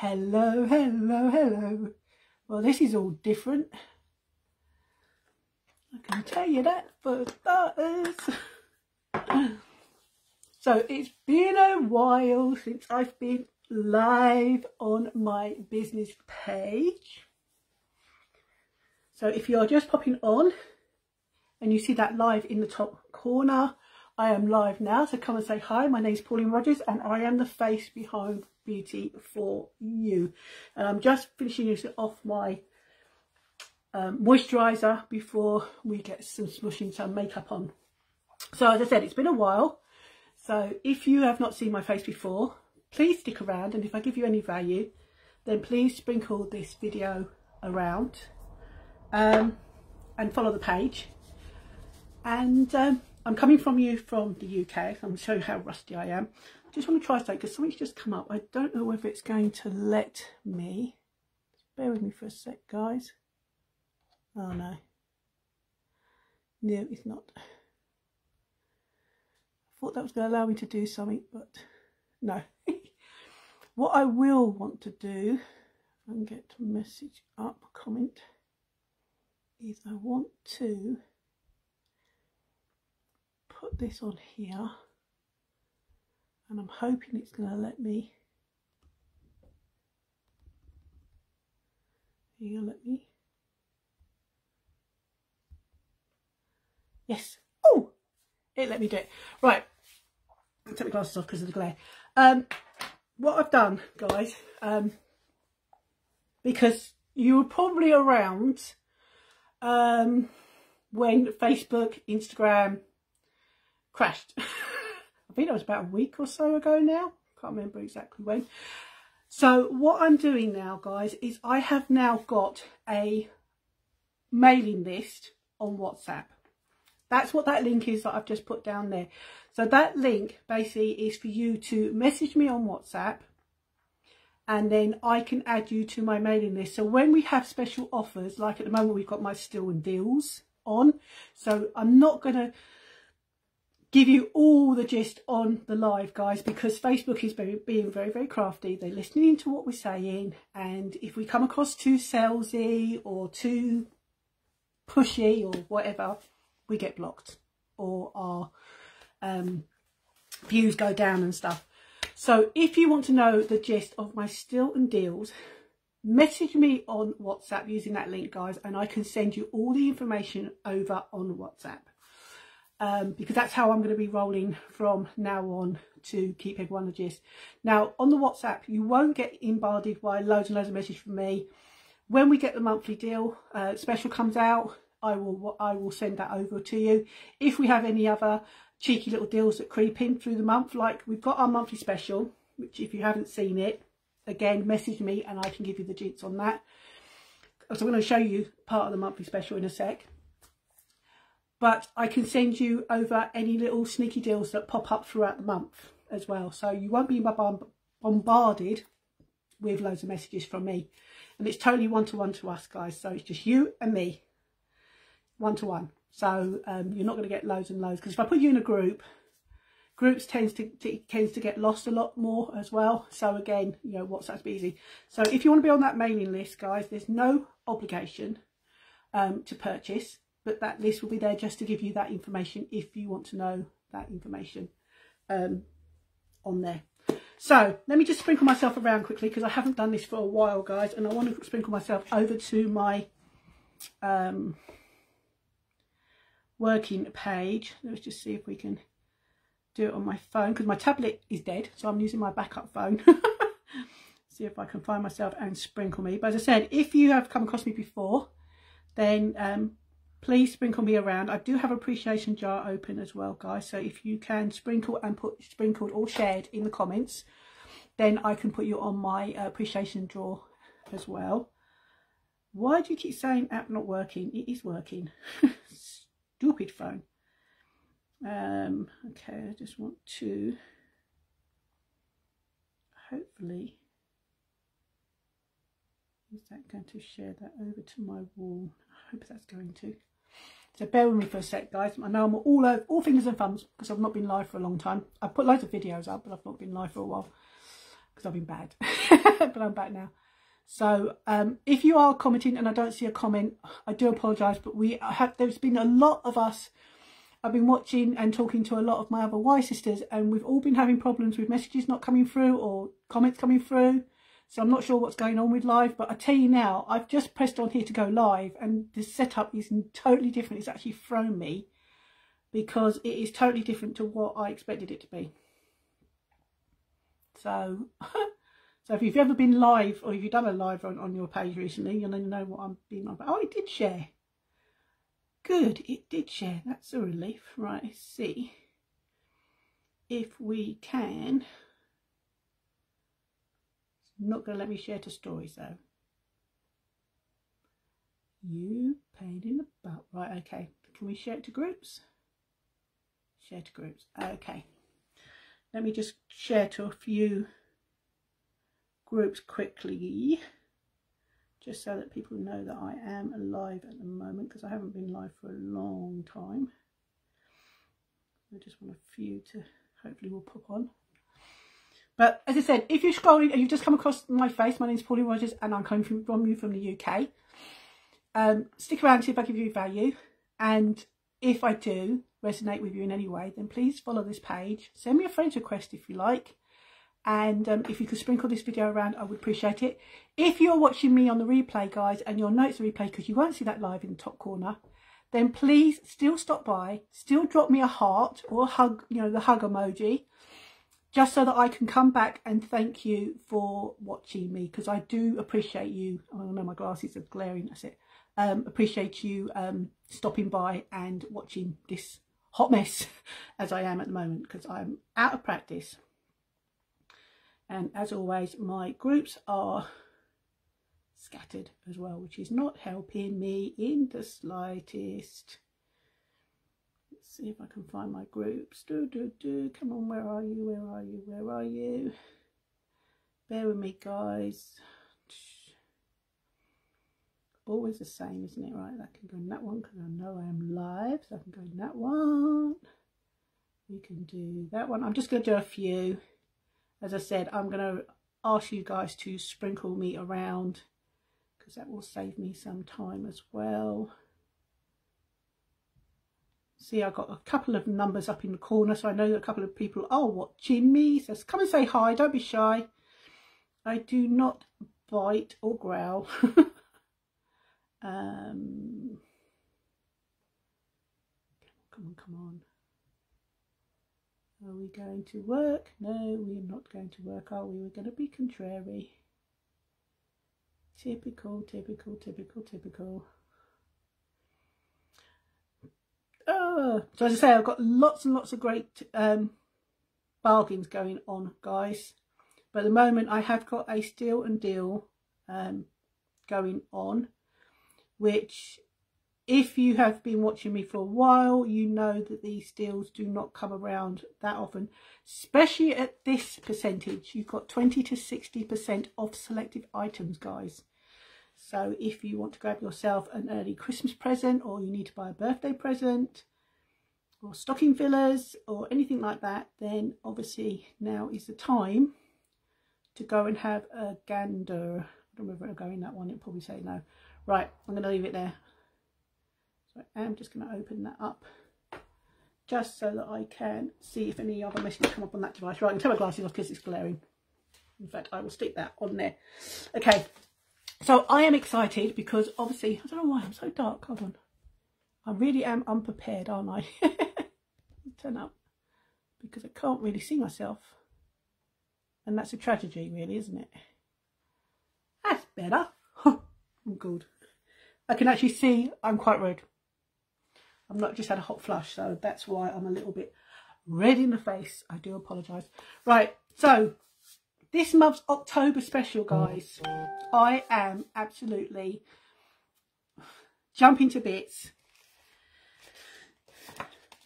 Hello, hello, hello. Well, this is all different. I can tell you that for starters. so it's been a while since I've been live on my business page. So if you're just popping on and you see that live in the top corner, I am live now. So come and say hi. My name is Pauline Rogers and I am the face behind Beauty for You. And I'm just finishing off my um, moisturiser before we get some smushing some makeup on. So as I said, it's been a while. So if you have not seen my face before, please stick around. And if I give you any value, then please sprinkle this video around um, and follow the page. And um, I'm coming from you from the UK. I'm going to show you how rusty I am. I just want to try something because something's just come up. I don't know whether it's going to let me. Bear with me for a sec, guys. Oh no. No, it's not. I thought that was going to allow me to do something, but no. what I will want to do, and get message up, comment, is I want to put this on here and I'm hoping it's going to let me you let me? Yes. Oh! It let me do it. Right. I'll take my glasses off because of the glare. Um what I've done guys um because you were probably around um, when Facebook, Instagram crashed. I think that was about a week or so ago now. Can't remember exactly when. So what I'm doing now, guys, is I have now got a mailing list on WhatsApp. That's what that link is that I've just put down there. So that link basically is for you to message me on WhatsApp and then I can add you to my mailing list. So when we have special offers, like at the moment we've got my Steal and Deals on, so I'm not going to give you all the gist on the live guys because Facebook is very, being very very crafty they're listening to what we're saying and if we come across too salesy or too pushy or whatever we get blocked or our um, views go down and stuff so if you want to know the gist of my steal and deals, message me on WhatsApp using that link, guys, and I can send you all the information over on WhatsApp. Um, because that's how I'm going to be rolling from now on to keep everyone gist. Now, on the WhatsApp, you won't get bombarded by loads and loads of messages from me. When we get the monthly deal uh, special comes out, I will I will send that over to you. If we have any other cheeky little deals that creep in through the month. Like we've got our monthly special, which if you haven't seen it, again, message me and I can give you the deets on that. So I'm going to show you part of the monthly special in a sec. But I can send you over any little sneaky deals that pop up throughout the month as well. So you won't be bombarded with loads of messages from me. And it's totally one-to-one -to, -one to us, guys. So it's just you and me, one-to-one. -one. So um, you're not going to get loads and loads because if I put you in a group, groups tends to, tends to get lost a lot more as well. So again, you know, WhatsApp's easy. So if you want to be on that mailing list, guys, there's no obligation um, to purchase, but that list will be there just to give you that information if you want to know that information um, on there. So let me just sprinkle myself around quickly because I haven't done this for a while, guys, and I want to sprinkle myself over to my um, working page. Let's just see if we can do it on my phone because my tablet is dead. So I'm using my backup phone. see if I can find myself and sprinkle me. But as I said, if you have come across me before, then um, please sprinkle me around. I do have appreciation jar open as well, guys. So if you can sprinkle and put sprinkled or shared in the comments, then I can put you on my uh, appreciation drawer as well. Why do you keep saying app not working? It is working. stupid phone. Um, okay, I just want to hopefully is that going to share that over to my wall? I hope that's going to. So bear with me for a sec, guys. I know I'm all over, all fingers and thumbs because I've not been live for a long time. I've put loads of videos up, but I've not been live for a while. because I've been bad, but I'm back now. So um, if you are commenting and I don't see a comment, I do apologise, but we have, there's been a lot of us, I've been watching and talking to a lot of my other Y sisters and we've all been having problems with messages not coming through or comments coming through. So I'm not sure what's going on with live, but I tell you now, I've just pressed on here to go live and the setup is totally different. It's actually thrown me because it is totally different to what I expected it to be. So, so if you've ever been live or if you've done a live on, on your page recently, you'll know what I'm being on. Oh, it did share. Good, it did share. That's a relief. Right, see if we can not going to let me share to stories though. You pain in the butt. Right, okay. Can we share it to groups? Share to groups. Uh, okay. Let me just share to a few groups quickly. Just so that people know that I am alive at the moment because I haven't been live for a long time. I just want a few to hopefully will pop on. But as I said, if you're scrolling and you've just come across my face, my name is Pauline Rogers and I'm coming from, from you from the UK. Um, stick around see if I give you value. And if I do resonate with you in any way, then please follow this page. Send me a friend request if you like. And um, if you could sprinkle this video around, I would appreciate it. If you're watching me on the replay, guys, and your notes are replay because you won't see that live in the top corner, then please still stop by, still drop me a heart or a hug, you know, the hug emoji just so that I can come back and thank you for watching me because I do appreciate you. Oh know my glasses are glaring, that's it. Um, appreciate you um, stopping by and watching this hot mess as I am at the moment because I'm out of practice. And as always, my groups are scattered as well, which is not helping me in the slightest see if I can find my groups. Do, do, do. Come on, where are you? Where are you? Where are you? Bear with me, guys. Always the same, isn't it? Right, I can go in that one because I know I am live. So I can go in that one. We can do that one. I'm just going to do a few. As I said, I'm going to ask you guys to sprinkle me around because that will save me some time as well. See, I've got a couple of numbers up in the corner, so I know a couple of people are watching me. So come and say hi, don't be shy. I do not bite or growl. um, come on, come on. Are we going to work? No, we're not going to work, are we? We're going to be contrary. Typical, typical, typical, typical. Oh. So as I say, I've got lots and lots of great um, bargains going on, guys. But at the moment, I have got a steal and deal um, going on, which if you have been watching me for a while, you know that these deals do not come around that often, especially at this percentage. You've got 20 to 60% off selected items, guys. So if you want to grab yourself an early Christmas present or you need to buy a birthday present or stocking fillers or anything like that, then obviously now is the time to go and have a gander. I don't remember if it'll go in that one, it'll probably say no. Right, I'm going to leave it there. So I am just going to open that up just so that I can see if any other messages come up on that device. Right, I can take my glasses off because it's glaring. In fact, I will stick that on there. Okay, so I am excited because obviously, I don't know why I'm so dark. Hold on. I really am unprepared, aren't I? Turn up because I can't really see myself. And that's a tragedy, really, isn't it? That's better. I'm good. I can actually see I'm quite red. I've not just had a hot flush, so that's why I'm a little bit red in the face. I do apologise. Right, so this month's October special, guys. I am absolutely jumping to bits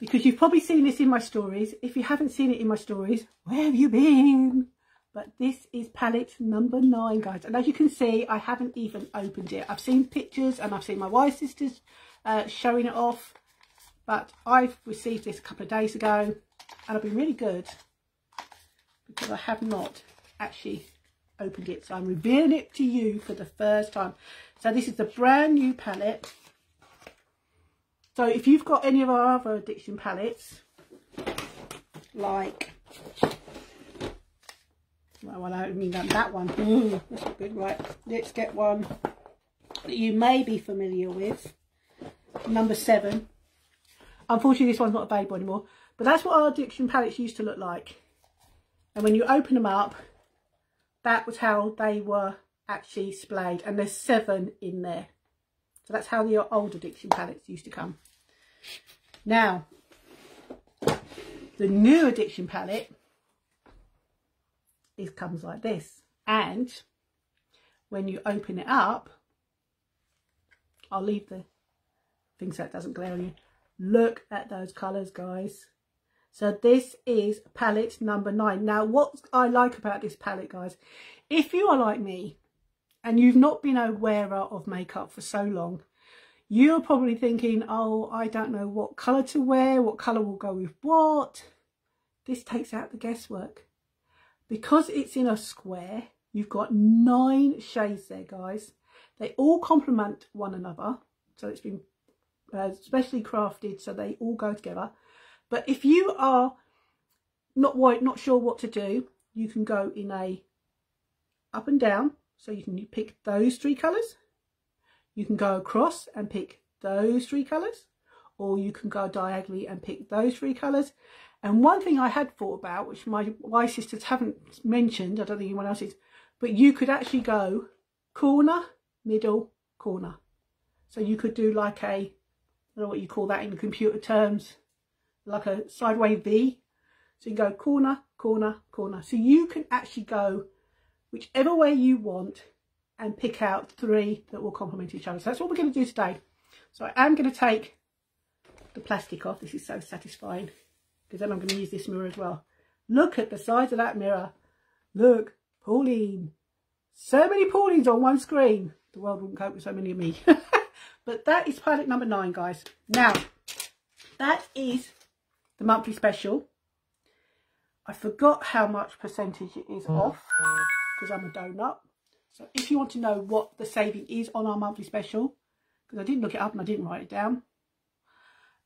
because you've probably seen this in my stories. If you haven't seen it in my stories, where have you been? But this is palette number nine, guys. And as you can see, I haven't even opened it. I've seen pictures and I've seen my Y sisters uh, showing it off. But I've received this a couple of days ago and I've been really good because I have not actually opened it. So I'm revealing it to you for the first time. So this is the brand new palette. So if you've got any of our other addiction palettes, like, well, I don't mean that, that one. Ooh, that's good. Right, let's get one that you may be familiar with. Number seven. Unfortunately, this one's not available anymore. But that's what our addiction palettes used to look like. And when you open them up, that was how they were actually displayed. And there's seven in there. So that's how the old addiction palettes used to come. Now, the new addiction palette it comes like this. And when you open it up, I'll leave the thing so it doesn't glare on you. Look at those colours, guys. So this is palette number nine. Now, what I like about this palette, guys, if you are like me and you've not been a wearer of makeup for so long, you're probably thinking, oh, I don't know what colour to wear, what colour will go with what. This takes out the guesswork. Because it's in a square, you've got nine shades there, guys. They all complement one another. So it's been uh, specially crafted so they all go together. But if you are not white, not sure what to do, you can go in a up and down. So you can pick those three colours. You can go across and pick those three colours. Or you can go diagonally and pick those three colours. And one thing I had thought about, which my Y sisters haven't mentioned, I don't think anyone else is, but you could actually go corner, middle, corner. So you could do like a, I don't know what you call that in computer terms, like a sideways V. So you can go corner, corner, corner. So you can actually go whichever way you want and pick out three that will complement each other. So that's what we're going to do today. So I am going to take the plastic off. This is so satisfying because then I'm going to use this mirror as well. Look at the size of that mirror. Look, Pauline. So many Paulines on one screen. The world wouldn't cope with so many of me. but that is palette number nine, guys. Now, that is the monthly special. I forgot how much percentage it is off because I'm a donut. So if you want to know what the saving is on our monthly special, because I didn't look it up and I didn't write it down,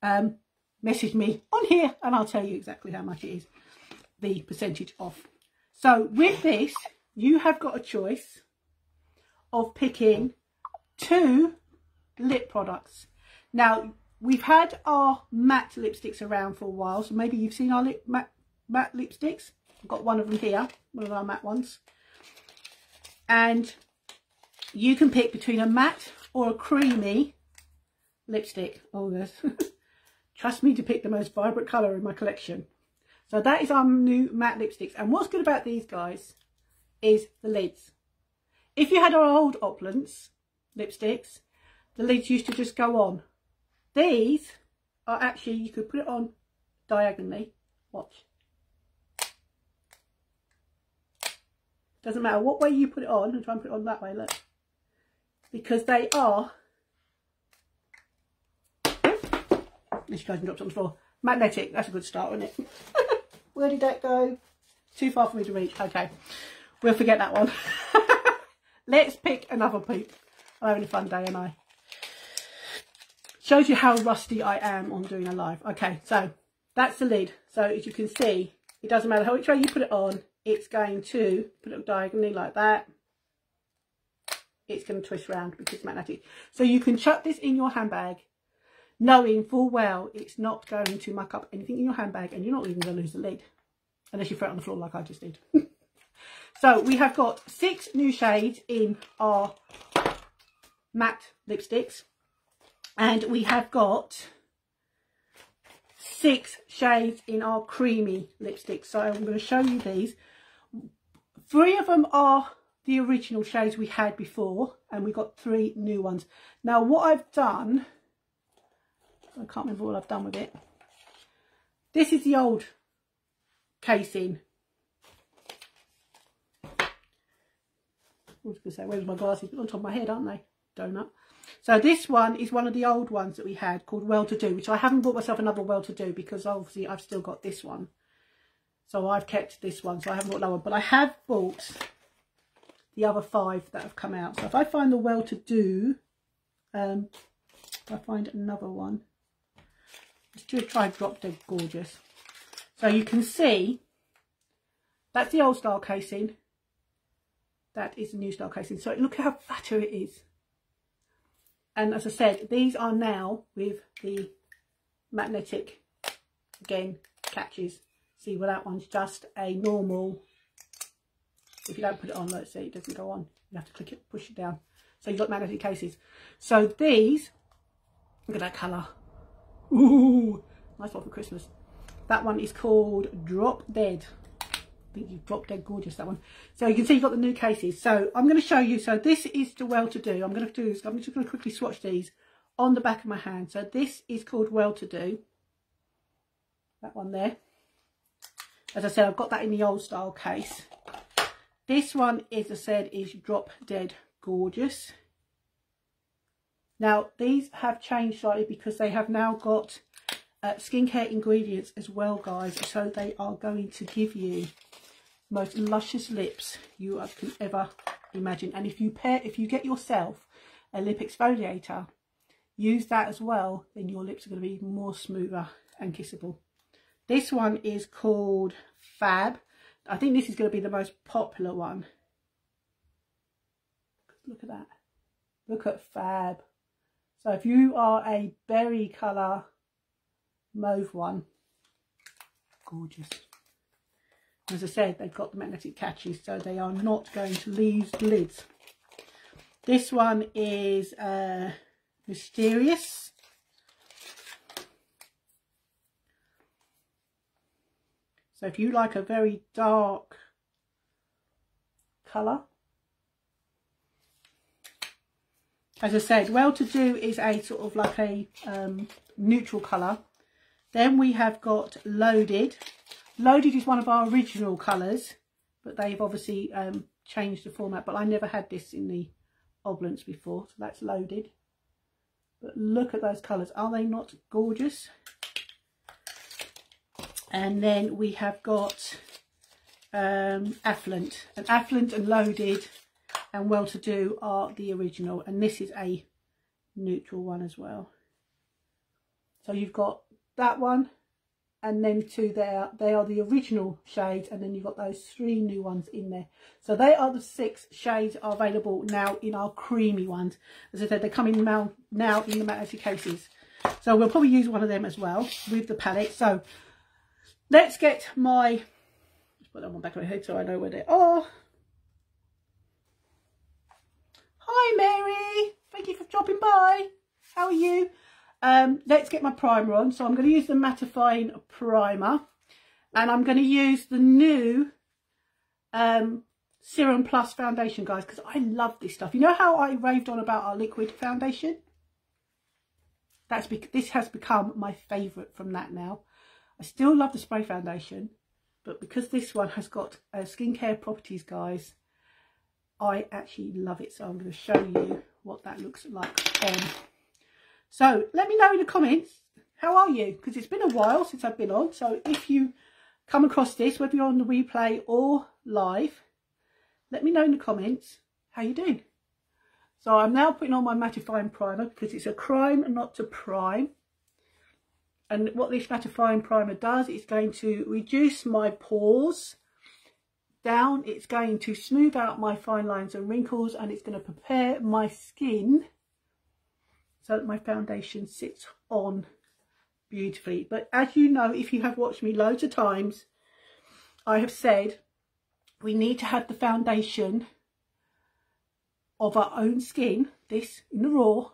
um, message me on here and I'll tell you exactly how much it is, the percentage off. So with this, you have got a choice of picking two lip products. Now, we've had our matte lipsticks around for a while, so maybe you've seen our lip, matte, matte lipsticks. I've got one of them here, one of our matte ones. And you can pick between a matte or a creamy lipstick. Oh, yes. Trust me to pick the most vibrant colour in my collection. So that is our new matte lipsticks. And what's good about these guys is the lids. If you had our old Opulence lipsticks, the lids used to just go on. These are actually, you could put it on diagonally. Watch. Doesn't matter what way you put it on. and try and put it on that way, look. Because they are This goes and drops on the floor. Magnetic, that's a good start, isn't it? Where did that go? Too far for me to reach. Okay, we'll forget that one. Let's pick another peep. I'm having a fun day, and I? Shows you how rusty I am on doing a live. Okay, so that's the lid. So as you can see, it doesn't matter how which way you put it on, it's going to put it diagonally like that. It's going to twist around because it's magnetic. So you can chuck this in your handbag knowing full well it's not going to muck up anything in your handbag and you're not even going to lose the lid unless you throw it on the floor like I just did. so we have got six new shades in our matte lipsticks and we have got six shades in our creamy lipstick So I'm going to show you these. Three of them are the original shades we had before and we got three new ones. Now what I've done I can't remember what I've done with it. This is the old casing. I was going to say, where's my glasses? On top of my head, aren't they? Donut. So this one is one of the old ones that we had called Well To Do, which I haven't bought myself another Well To Do because obviously I've still got this one. So I've kept this one, so I haven't bought that one. But I have bought the other five that have come out. So if I find the well-to-do, um, if I find another one, let's do a try Drop Dead Gorgeous. So you can see, that's the old style casing. That is the new style casing. So look how fatter it is. And as I said, these are now with the magnetic, again, catches. See, well, that one's just a normal if you don't put it on, let's see, it doesn't go on. You have to click it, push it down. So you've got magnetic cases. So these, look at that colour. Ooh, nice one for Christmas. That one is called Drop Dead. Think you've Drop Dead Gorgeous, that one. So you can see you've got the new cases. So I'm going to show you. So this is the well-to-do. I'm going to do this. I'm just going to quickly swatch these on the back of my hand. So this is called well-to-do. That one there. As I said, I've got that in the old style case. This one, as I said, is Drop Dead Gorgeous. Now, these have changed slightly because they have now got uh, skincare ingredients as well, guys. So they are going to give you most luscious lips you can ever imagine. And if you pair, if you get yourself a lip exfoliator, use that as well, then your lips are going to be more smoother and kissable. This one is called Fab. I think this is going to be the most popular one. Look at that. Look at Fab. So if you are a berry colour mauve one, gorgeous. As I said, they've got the magnetic catches, so they are not going to lose lids. This one is uh, Mysterious. So if you like a very dark colour, as I said, well-to-do is a sort of like a um, neutral colour. Then we have got Loaded. Loaded is one of our original colours, but they've obviously um, changed the format. But I never had this in the Oblongs before, so that's Loaded. But look at those colours. Are they not gorgeous? and then we have got um, Affluent and Affluent and Loaded and Well To Do are the original and this is a neutral one as well so you've got that one and then two there they are the original shades and then you've got those three new ones in there so they are the six shades are available now in our creamy ones as i said they're coming now now in the magnetic cases so we'll probably use one of them as well with the palette so let's get my put that one back on my head so I know where they are. Hi Mary, thank you for dropping by. How are you? Um, let's get my primer on. So I'm going to use the mattifying primer and I'm going to use the new um, Serum Plus foundation, guys, because I love this stuff. You know how I raved on about our liquid foundation? That's because this has become my favourite from that now. I still love the spray foundation, but because this one has got uh, skincare properties, guys, I actually love it. So I'm going to show you what that looks like on. So let me know in the comments, how are you? Because it's been a while since I've been on. So if you come across this, whether you're on the replay or live, let me know in the comments how you're doing. So I'm now putting on my mattifying primer because it's a crime not to prime and what this mattifying primer does is going to reduce my pores down it's going to smooth out my fine lines and wrinkles and it's going to prepare my skin so that my foundation sits on beautifully but as you know if you have watched me loads of times I have said we need to have the foundation of our own skin this in the raw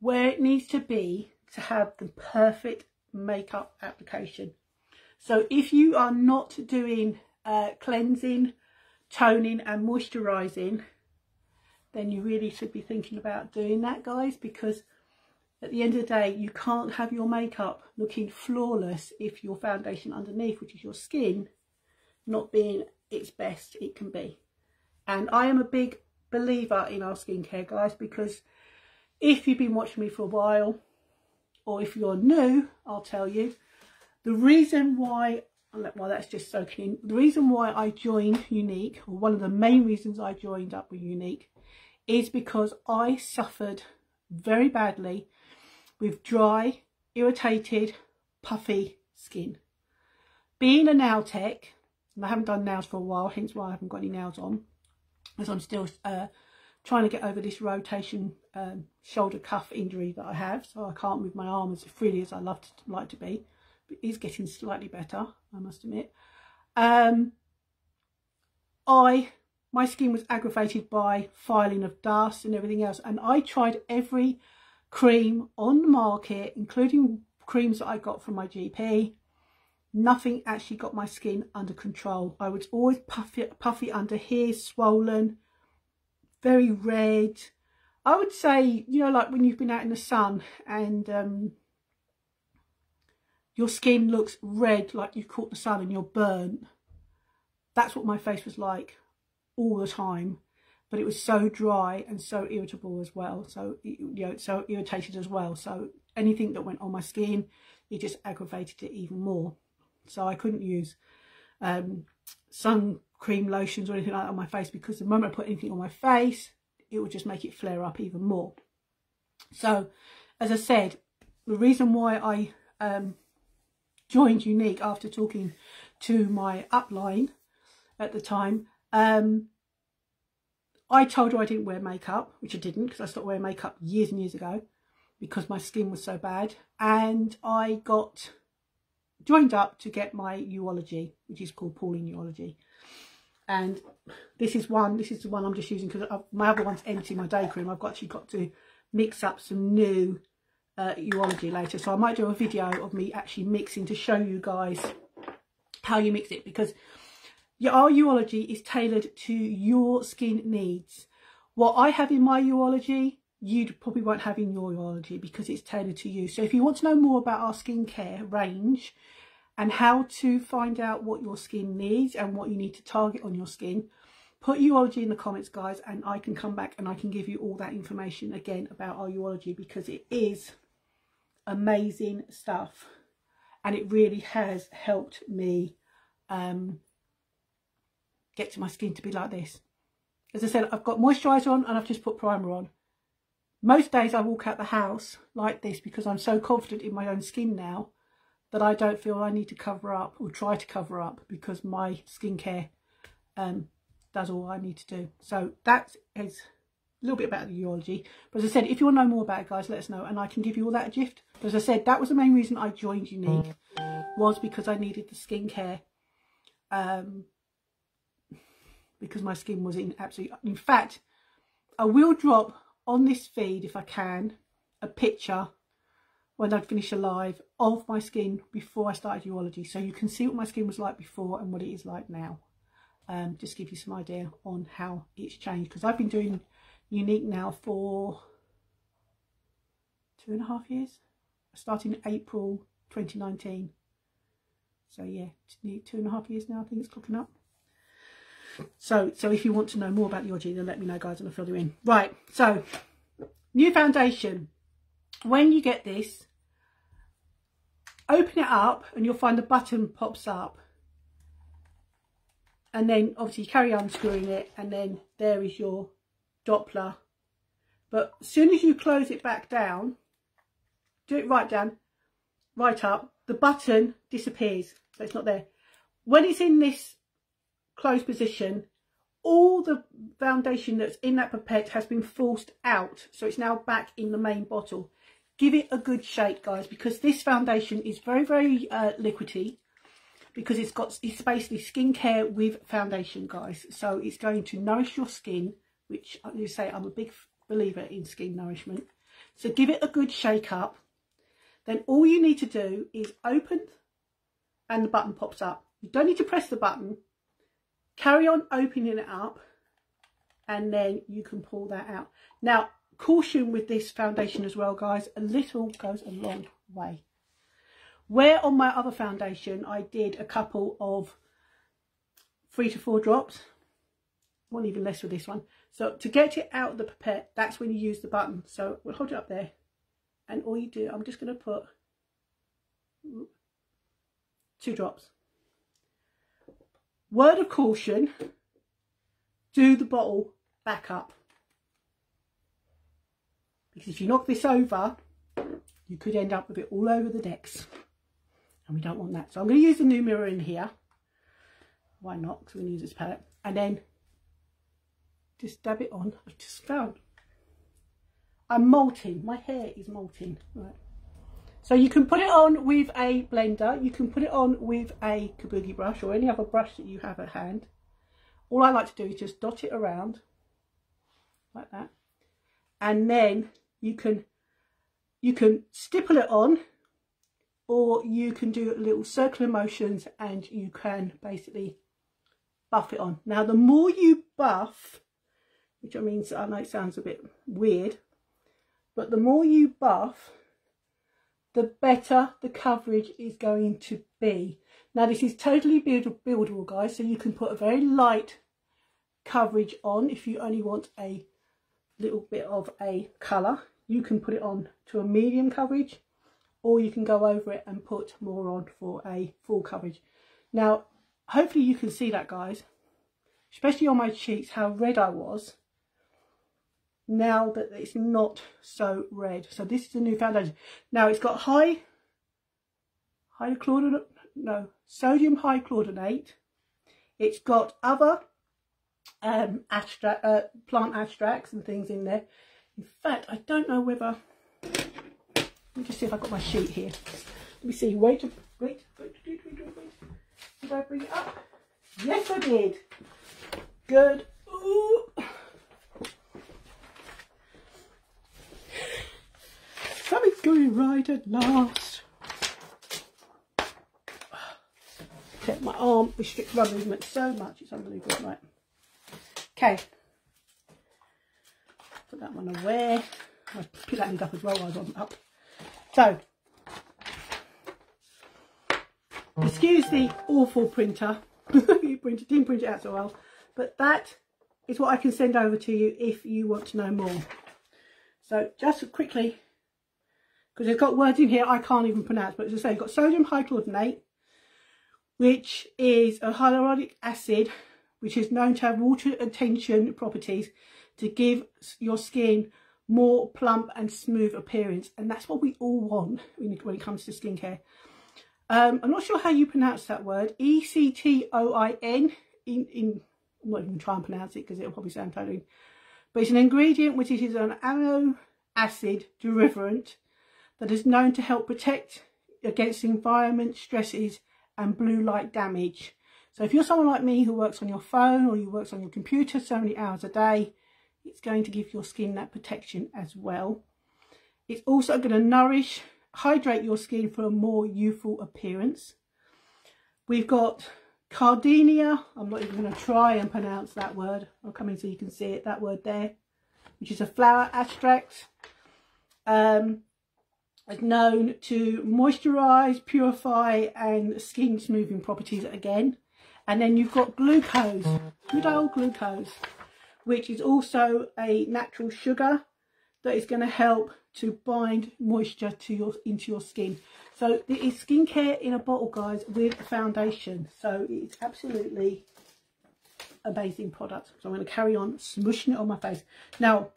where it needs to be to have the perfect makeup application. So if you are not doing uh, cleansing, toning and moisturising, then you really should be thinking about doing that, guys, because at the end of the day, you can't have your makeup looking flawless if your foundation underneath, which is your skin, not being its best it can be. And I am a big believer in our skincare, guys, because if you've been watching me for a while, or if you're new, I'll tell you, the reason why while that's just soaking in. The reason why I joined Younique or one of the main reasons I joined up with Younique, is because I suffered very badly with dry, irritated, puffy skin. Being a nail tech, and I haven't done nails for a while, hence why I haven't got any nails on, as I'm still uh, trying to get over this rotation um, shoulder cuff injury that I have, so I can't move my arm as freely as I love to like to be. But it is getting slightly better, I must admit. Um, I my skin was aggravated by filing of dust and everything else, and I tried every cream on the market, including creams that I got from my GP. Nothing actually got my skin under control. I was always puffy, puffy under here, swollen, very red. I would say, you know, like when you've been out in the sun and um, your skin looks red like you've caught the sun and you're burnt. That's what my face was like all the time. But it was so dry and so irritable as well. So, you know, so irritated as well. So anything that went on my skin, it just aggravated it even more. So I couldn't use um, sun cream lotions or anything like that on my face because the moment I put anything on my face, it would just make it flare up even more. So, as I said, the reason why I um, joined Younique after talking to my upline at the time, um, I told her I didn't wear makeup, which I didn't because I stopped wearing makeup years and years ago because my skin was so bad. And I got joined up to get my Youology, which is called Pauline Youology and this is one this is the one i'm just using because my other one's empty my day cream. I've actually got to mix up some new uh, Youology later. So i might do a video of me actually mixing to show you guys how you mix it because your our Youology is tailored to your skin needs. What i have in my Youology you probably won't have in your Youology because it's tailored to you. So if you want to know more about our skincare range and how to find out what your skin needs and what you need to target on your skin, put Youology in the comments, guys, and I can come back and I can give you all that information again about our Youology because it is amazing stuff. And it really has helped me um, get to my skin to be like this. As I said, I've got moisturiser on and I've just put primer on. Most days I walk out the house like this because I'm so confident in my own skin now that I don't feel I need to cover up or try to cover up because my skincare um, does all I need to do. So that is a little bit about the Youology. But as I said, if you want to know more about it, guys, let us know and I can give you all that a gift. But as I said, that was the main reason I joined Younique was because I needed the skincare um, because my skin was in absolute... In fact, I will drop on this feed, if I can, a picture when I'd finish a live of my skin before I started Youology. So you can see what my skin was like before and what it is like now. Um, just give you some idea on how it's changed. Because I've been doing Younique now for two and a half years. I started in April 2019. So yeah, two and a half years now, I think it's cooking up. So, so if you want to know more about the Youology, then let me know, guys, and I'll fill you in. Right, so new foundation. When you get this, open it up and you'll find the button pops up and then obviously carry unscrewing it and then there is your dropper but as soon as you close it back down do it right down right up the button disappears so it's not there when it's in this closed position all the foundation that's in that pipette has been forced out so it's now back in the main bottle. Give it a good shake guys because this foundation is very very uh, liquidy because it's got it's basically skincare with foundation guys. So it's going to nourish your skin which you say I'm a big believer in skin nourishment. So give it a good shake up. Then all you need to do is open and the button pops up. You don't need to press the button carry on opening it up and then you can pull that out now Caution with this foundation as well, guys. A little goes a long way. Where on my other foundation, I did a couple of three to four drops. Well, even less with this one. So to get it out of the pipette, that's when you use the button. So we'll hold it up there. And all you do, I'm just going to put two drops. Word of caution, do the bottle back up. Because if you knock this over, you could end up with it all over the decks. And we don't want that. So I'm going to use the new mirror in here. Why not? Because to use this palette. And then just dab it on. I've just found I'm molting. My hair is molting. Right. So you can put it on with a blender. You can put it on with a kabuki brush or any other brush that you have at hand. All I like to do is just dot it around like that. And then you can you can stipple it on or you can do little circular motions and you can basically buff it on. Now the more you buff, which I mean I know it sounds a bit weird, but the more you buff, the better the coverage is going to be. Now this is totally buildable guys, so you can put a very light coverage on if you only want a little bit of a colour. You can put it on to a medium coverage or you can go over it and put more on for a full coverage. Now hopefully you can see that guys, especially on my cheeks how red I was now that it's not so red. So this is the new foundation. Now it's got high hydrochloride, no, sodium hychlordonate. It's got other um, abstract, uh, plant extracts and things in there. In fact, I don't know whether, let me just see if I've got my sheet here. Let me see, wait, wait, wait, wait, wait, wait, wait. Did I bring it up? Yes, I did. Good. Ooh. Something's going right at last. Okay, my arm restricts my movement so much, it's unbelievable. Right. Okay. Put that one away. I put that lid up as well while I was up. So, excuse the awful printer. you print, didn't print it out so well. But that is what I can send over to you if you want to know more. So just quickly because it's got words in here I can't even pronounce. But as I say, you've got sodium hychlordonate, which is a hyaluronic acid, which is known to have water retention properties to give your skin more plump and smooth appearance. And that's what we all want when it comes to skincare. Um, I'm not sure how you pronounce that word. E-C-T-O-I-N. In, in, I'm not even trying to pronounce it because it'll probably sound totally... But it's an ingredient which is an amino acid derivative that is known to help protect against environment stresses and blue light damage. So if you're someone like me who works on your phone or you works on your computer so many hours a day, it's going to give your skin that protection as well. It's also going to nourish, hydrate your skin for a more youthful appearance. We've got Cardenia, I'm not even going to try and pronounce that word. I'll come in so you can see it, that word there, which is a flower extract. Um, known to moisturise, purify and skin smoothing properties again. And then you've got glucose, good old glucose, which is also a natural sugar that is going to help to bind moisture to your into your skin. So it is skincare in a bottle, guys, with foundation. So it's absolutely amazing product. So I'm going to carry on smushing it on my face. Now,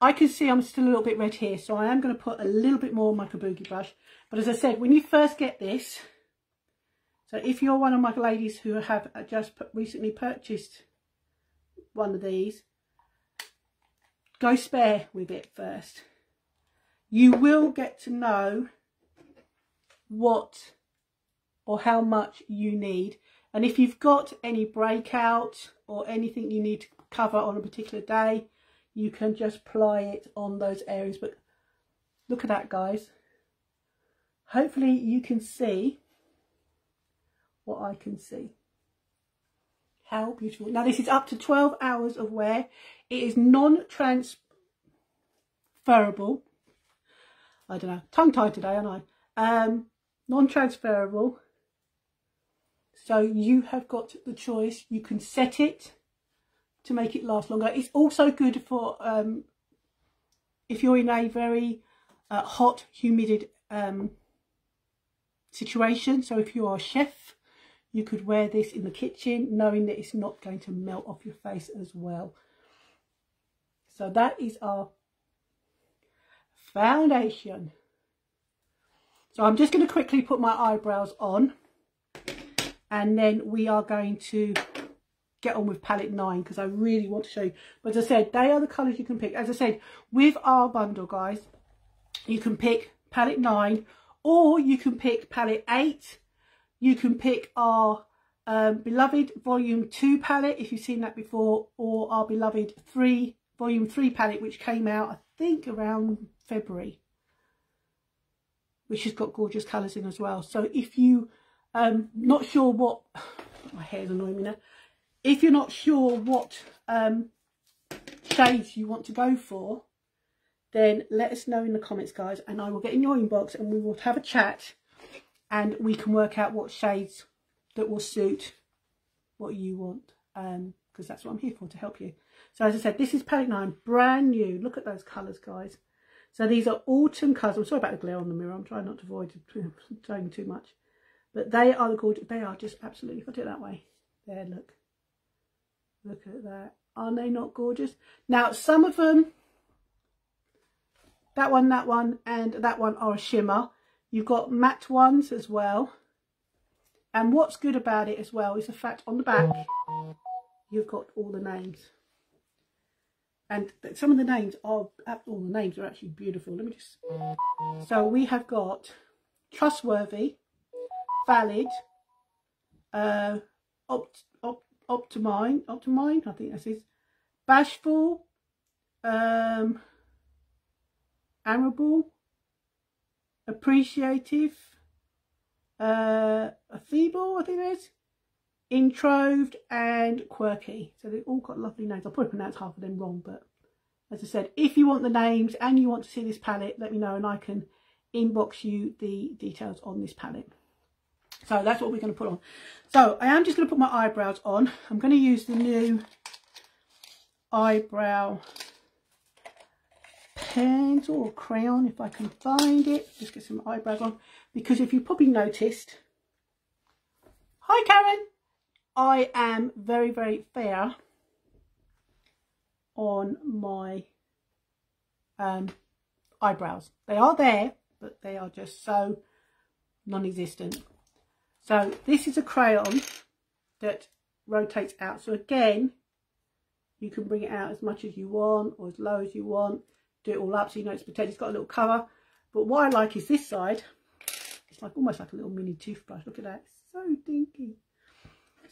I can see I'm still a little bit red here, so I am going to put a little bit more on my kabuki brush. But as I said, when you first get this, so if you're one of my ladies who have just recently purchased one of these, go spare with it first. You will get to know what or how much you need. And if you've got any breakout or anything you need to cover on a particular day, you can just ply it on those areas but look at that guys. Hopefully you can see what I can see. How beautiful. Now this is up to 12 hours of wear. It is non-transferable. I don't know. Tongue tied today aren't I? Um non-transferable. So you have got the choice. You can set it to make it last longer. It's also good for um, if you're in a very uh, hot, humid um, situation. So if you are a chef, you could wear this in the kitchen knowing that it's not going to melt off your face as well. So that is our foundation. So I'm just going to quickly put my eyebrows on and then we are going to get on with palette 9 because I really want to show you. But as I said, they are the colours you can pick. As I said, with our bundle, guys, you can pick palette 9 or you can pick palette 8. You can pick our um, beloved volume 2 palette if you've seen that before or our beloved 3 volume 3 palette which came out I think around February which has got gorgeous colours in as well. So if you um not sure what my hair's annoying me now. If you're not sure what um shades you want to go for, then let us know in the comments, guys, and I will get in your inbox and we will have a chat and we can work out what shades that will suit what you want um because that's what I'm here for to help you. So as I said, this is palette 9, brand new. Look at those colours, guys. So these are autumn colours. I'm sorry about the glare on the mirror. I'm trying not to avoid showing too much. But they are the gorgeous. They are just absolutely. If I do it that way, there. Look. Look at that. Are they not gorgeous? Now some of them. That one, that one, and that one are a shimmer. You've got matte ones as well. And what's good about it as well is the fact on the back you've got all the names and some of the names are all the names are actually beautiful let me just so we have got trustworthy valid uh opt, opt, optimine optimine i think this is bashful um admirable appreciative uh feeble i think it is introved and quirky. So they've all got lovely names. I'll probably pronounce half of them wrong, but as I said, if you want the names and you want to see this palette, let me know and I can inbox you the details on this palette. So that's what we're going to put on. So I am just going to put my eyebrows on. I'm going to use the new eyebrow pencil or crayon if I can find it. Just get some eyebrows on. Because if you probably noticed... Hi Karen! I am very, very fair on my um, eyebrows. They are there, but they are just so non-existent. So this is a crayon that rotates out. So again, you can bring it out as much as you want or as low as you want. Do it all up so you know it's protected. It's got a little cover. But what I like is this side. It's like almost like a little mini toothbrush. Look at that. It's so dinky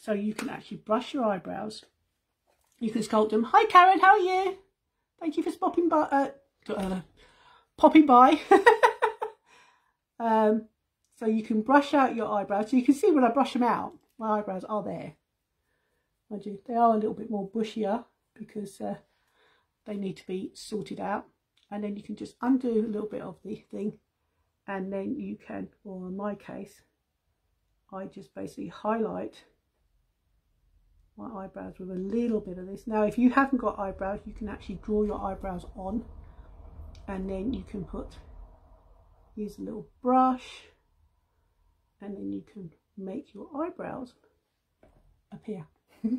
so you can actually brush your eyebrows. You can sculpt them. Hi Karen, how are you? Thank you for popping by. Uh, uh, popping by. um, so you can brush out your eyebrows. So you can see when I brush them out, my eyebrows are there. Mind you, they are a little bit more bushier because uh, they need to be sorted out. And then you can just undo a little bit of the thing and then you can, or in my case, I just basically highlight my eyebrows with a little bit of this. Now, if you haven't got eyebrows, you can actually draw your eyebrows on and then you can put, use a little brush and then you can make your eyebrows appear.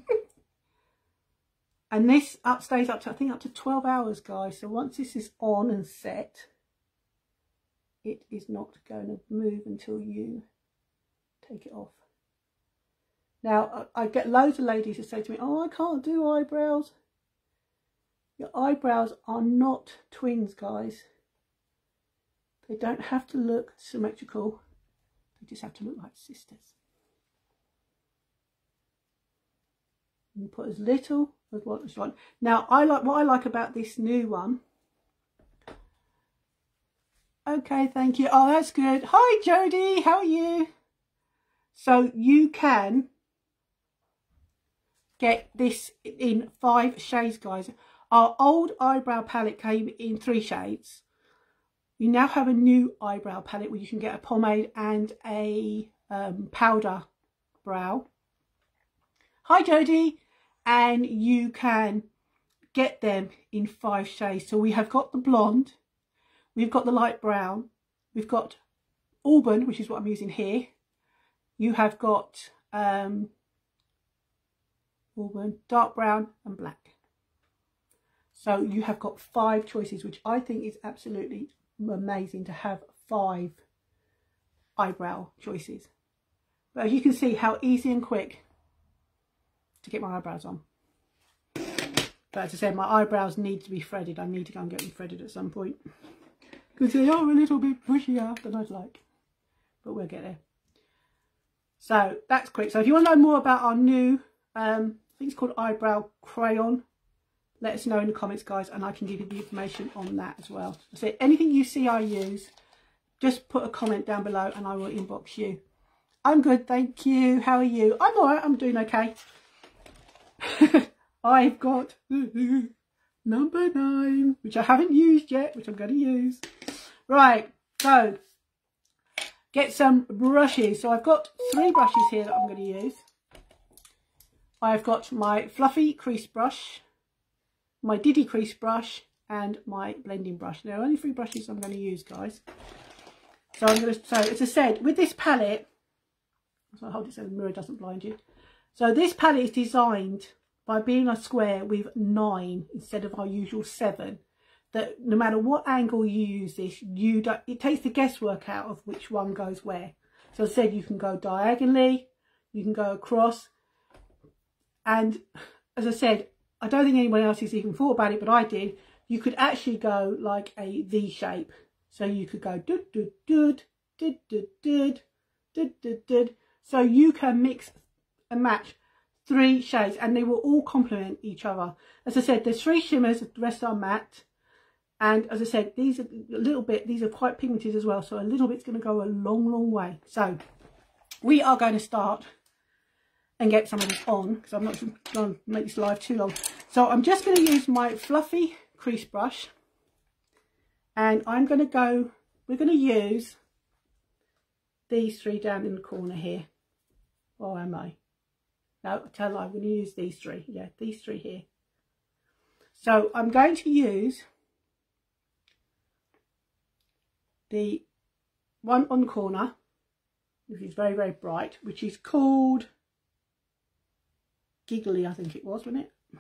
and this up stays up to, I think up to 12 hours, guys. So once this is on and set, it is not going to move until you take it off. Now, I get loads of ladies who say to me, oh, I can't do eyebrows. Your eyebrows are not twins, guys. They don't have to look symmetrical. Just have to look like sisters. You put as little as what you want. Now, I like what I like about this new one. Okay, thank you. Oh, that's good. Hi, Jody. How are you? So you can get this in five shades, guys. Our old eyebrow palette came in three shades. We now have a new eyebrow palette where you can get a pomade and a um, powder brow. Hi, Jodie. And you can get them in five shades. So we have got the blonde, we've got the light brown, we've got auburn, which is what I'm using here. You have got um, auburn, dark brown and black. So you have got five choices, which I think is absolutely amazing to have five eyebrow choices. But you can see how easy and quick to get my eyebrows on. But as I said, my eyebrows need to be threaded. I need to go and get them threaded at some point. Because they are a little bit bushier than I'd like. But we'll get there. So that's quick. So if you want to know more about our new, um, I think it's called eyebrow crayon, let us know in the comments, guys, and I can give you the information on that as well. So anything you see I use, just put a comment down below and I will inbox you. I'm good, thank you. How are you? I'm alright, I'm doing okay. I've got number nine, which I haven't used yet, which I'm going to use. Right, so get some brushes. So I've got three brushes here that I'm going to use. I've got my fluffy crease brush, my Diddy crease brush, and my blending brush. There are only three brushes I'm going to use, guys. So I'm going to, so as I said, with this palette, so I hold it so the mirror doesn't blind you. So this palette is designed by being a square with nine instead of our usual seven. That no matter what angle you use this, you don't, it takes the guesswork out of which one goes where. So I said you can go diagonally, you can go across. And as I said, I don't think anyone else has even thought about it, but I did. You could actually go like a V shape. So you could go dud dud dud dud dud dud dud so you can mix and match three shades and they will all complement each other. As I said, there's three shimmers, the rest are matte. And as I said, these are a little bit, these are quite pigmented as well. So a little bit's going to go a long, long way. So we are going to start and get some of this on because I'm not going to make this live too long. So I'm just going to use my fluffy crease brush and I'm going to go, we're going to use these three down in the corner here. Or am I? No, I tell you, I'm going to use these three. Yeah, these three here. So I'm going to use the one on the corner, which is very, very bright, which is called Giggly, I think it was, wasn't it?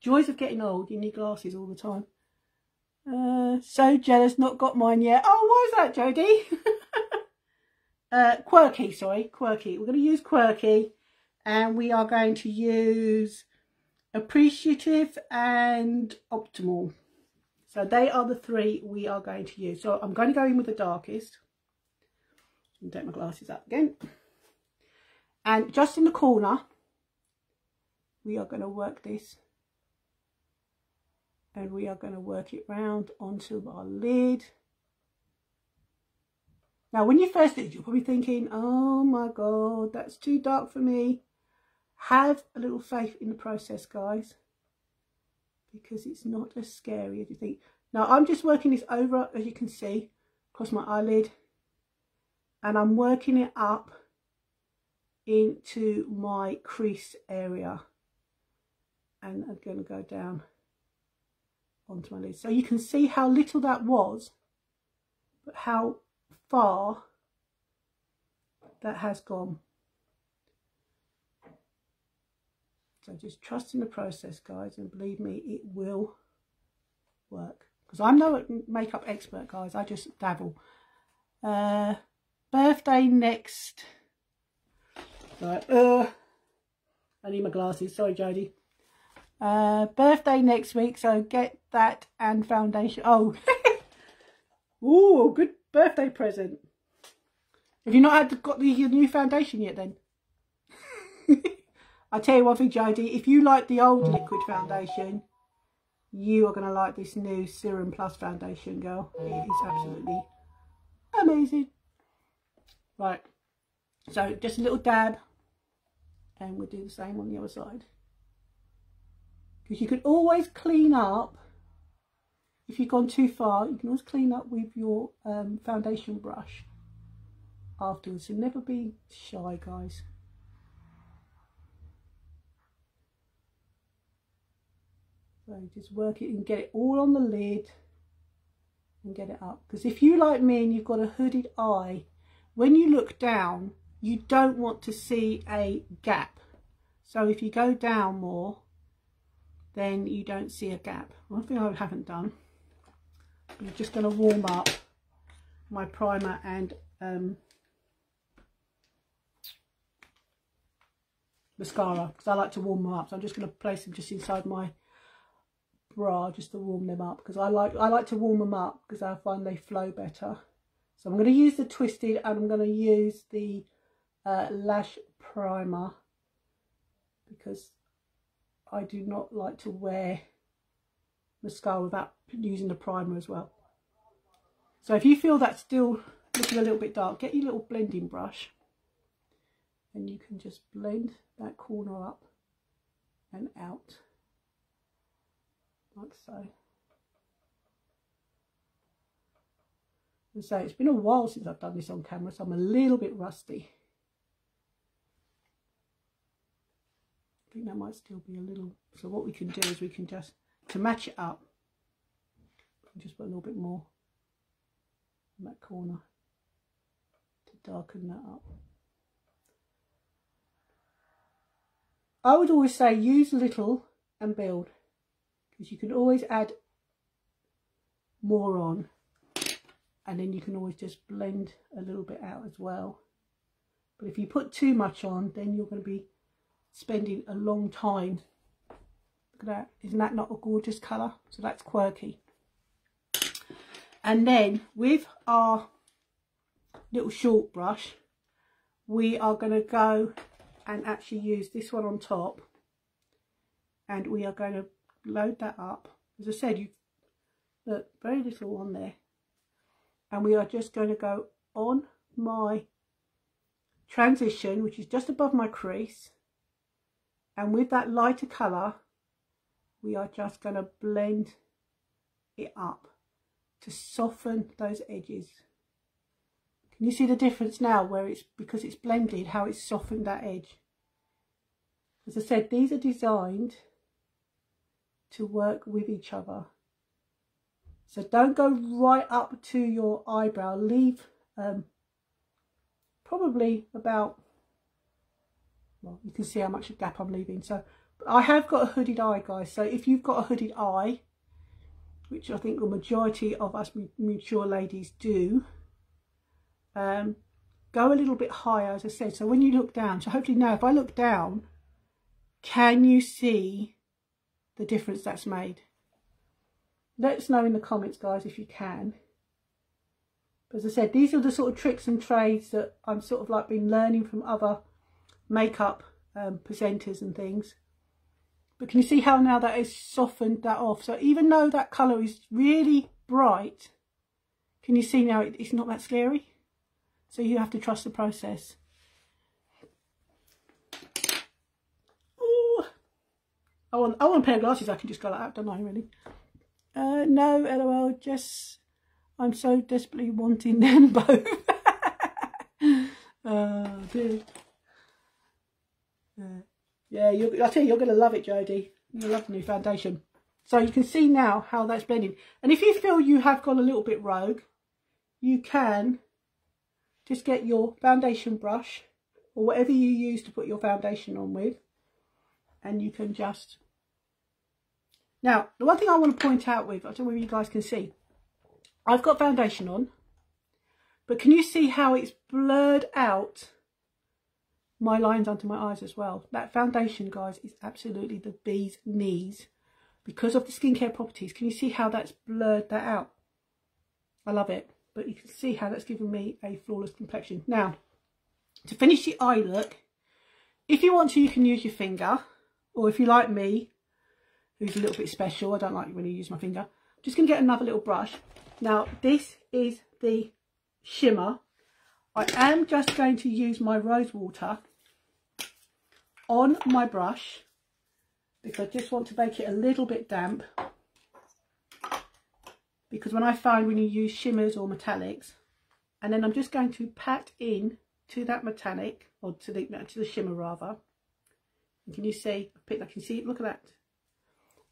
Joys of getting old, you need glasses all the time. Uh, so jealous, not got mine yet. Oh, why is that, Jodie? uh, quirky, sorry, quirky. We're going to use quirky and we are going to use appreciative and optimal. So they are the three we are going to use. So I'm going to go in with the darkest. And take my glasses up again. And just in the corner, we are going to work this. And we are going to work it round onto our lid. Now, when you first did, it, you're probably thinking, oh my God, that's too dark for me. Have a little faith in the process, guys, because it's not as scary as you think. Now, I'm just working this over, as you can see, across my eyelid, and I'm working it up into my crease area. And I'm going to go down onto my lid. So you can see how little that was, but how far that has gone. So just trust in the process, guys, and believe me, it will work. Because I'm no makeup expert, guys. I just dabble. Uh, birthday next. Right. Uh, I need my glasses. Sorry, Jodie. Uh, birthday next week, so get that and foundation. Oh, oh, good birthday present. Have you not had got the your new foundation yet then? I tell you one thing, Jodie, if you like the old liquid foundation, you are going to like this new Serum Plus foundation, girl. It is absolutely amazing. Right, so just a little dab, and we'll do the same on the other side. Because you can always clean up if you've gone too far, you can always clean up with your um, foundation brush afterwards. So never be shy, guys. So just work it and get it all on the lid and get it up. Because if you like me and you've got a hooded eye, when you look down, you don't want to see a gap. So if you go down more, then you don't see a gap. One thing I haven't done, I'm just going to warm up my primer and um, mascara because I like to warm them up. So I'm just going to place them just inside my bra just to warm them up because I like I like to warm them up because I find they flow better. So I'm going to use the Twisted and I'm going to use the uh, Lash Primer because I do not like to wear mascara without using the primer as well. So if you feel that's still looking a little bit dark, get your little blending brush and you can just blend that corner up and out like so. And so it's been a while since I've done this on camera, so I'm a little bit rusty. Think that might still be a little, so what we can do is we can just, to match it up, just put a little bit more in that corner to darken that up. I would always say use little and build because you can always add more on and then you can always just blend a little bit out as well but if you put too much on then you're going to be spending a long time. Look at that. Isn't that not a gorgeous color so that's quirky. And then with our little short brush we are going to go and actually use this one on top. And we are going to load that up. As I said you look very little on there. And we are just going to go on my transition which is just above my crease and with that lighter colour we are just going to blend it up to soften those edges. Can you see the difference now where it's because it's blended how it's softened that edge? As I said these are designed to work with each other. So don't go right up to your eyebrow. Leave um, probably about, well, you can see how much of a gap I'm leaving. So I have got a hooded eye, guys. So if you've got a hooded eye, which I think the majority of us mature ladies do, um, go a little bit higher, as I said. So when you look down, so hopefully now if I look down, can you see the difference that's made? let us know in the comments guys if you can as I said these are the sort of tricks and trades that I'm sort of like been learning from other makeup um, presenters and things. But can you see how now that has softened that off? So even though that colour is really bright can you see now it's not that scary? So you have to trust the process. I want, I want a pair of glasses. I can just go like that. Don't I really. Uh, no, lol, just, I'm so desperately wanting them both. oh, dear. Yeah, you I tell you, you're going to love it, Jodie. You'll love the new foundation. So you can see now how that's blending. And if you feel you have gone a little bit rogue, you can just get your foundation brush or whatever you use to put your foundation on with. And you can just now, the one thing I want to point out with, I don't know whether you guys can see, I've got foundation on, but can you see how it's blurred out my lines under my eyes as well? That foundation, guys, is absolutely the bee's knees because of the skincare properties. Can you see how that's blurred that out? I love it, but you can see how that's given me a flawless complexion. Now, to finish the eye look, if you want to, you can use your finger, or if you like me, who's a little bit special. I don't like when you use my finger. I'm just going to get another little brush. Now, this is the shimmer. I am just going to use my rose water on my brush because I just want to make it a little bit damp. Because when I find when you use shimmers or metallics, and then I'm just going to pat in to that metallic, or to the, to the shimmer rather. And can you see, I can see, look at that,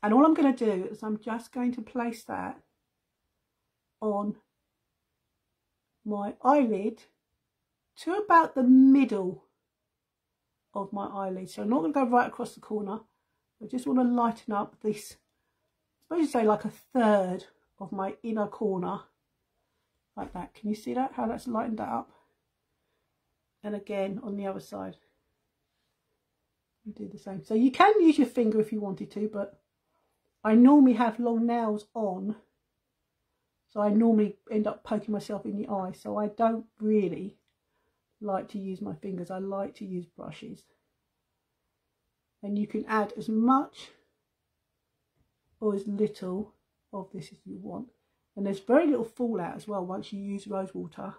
and all I'm going to do is I'm just going to place that on my eyelid to about the middle of my eyelid. So I'm not going to go right across the corner. I just want to lighten up this, I suppose you say like a third of my inner corner. Like that. Can you see that? How that's lightened that up? And again on the other side. You do the same. So you can use your finger if you wanted to, but I normally have long nails on. So I normally end up poking myself in the eye. So I don't really like to use my fingers. I like to use brushes. And you can add as much or as little of this as you want. And there's very little fallout as well once you use rose water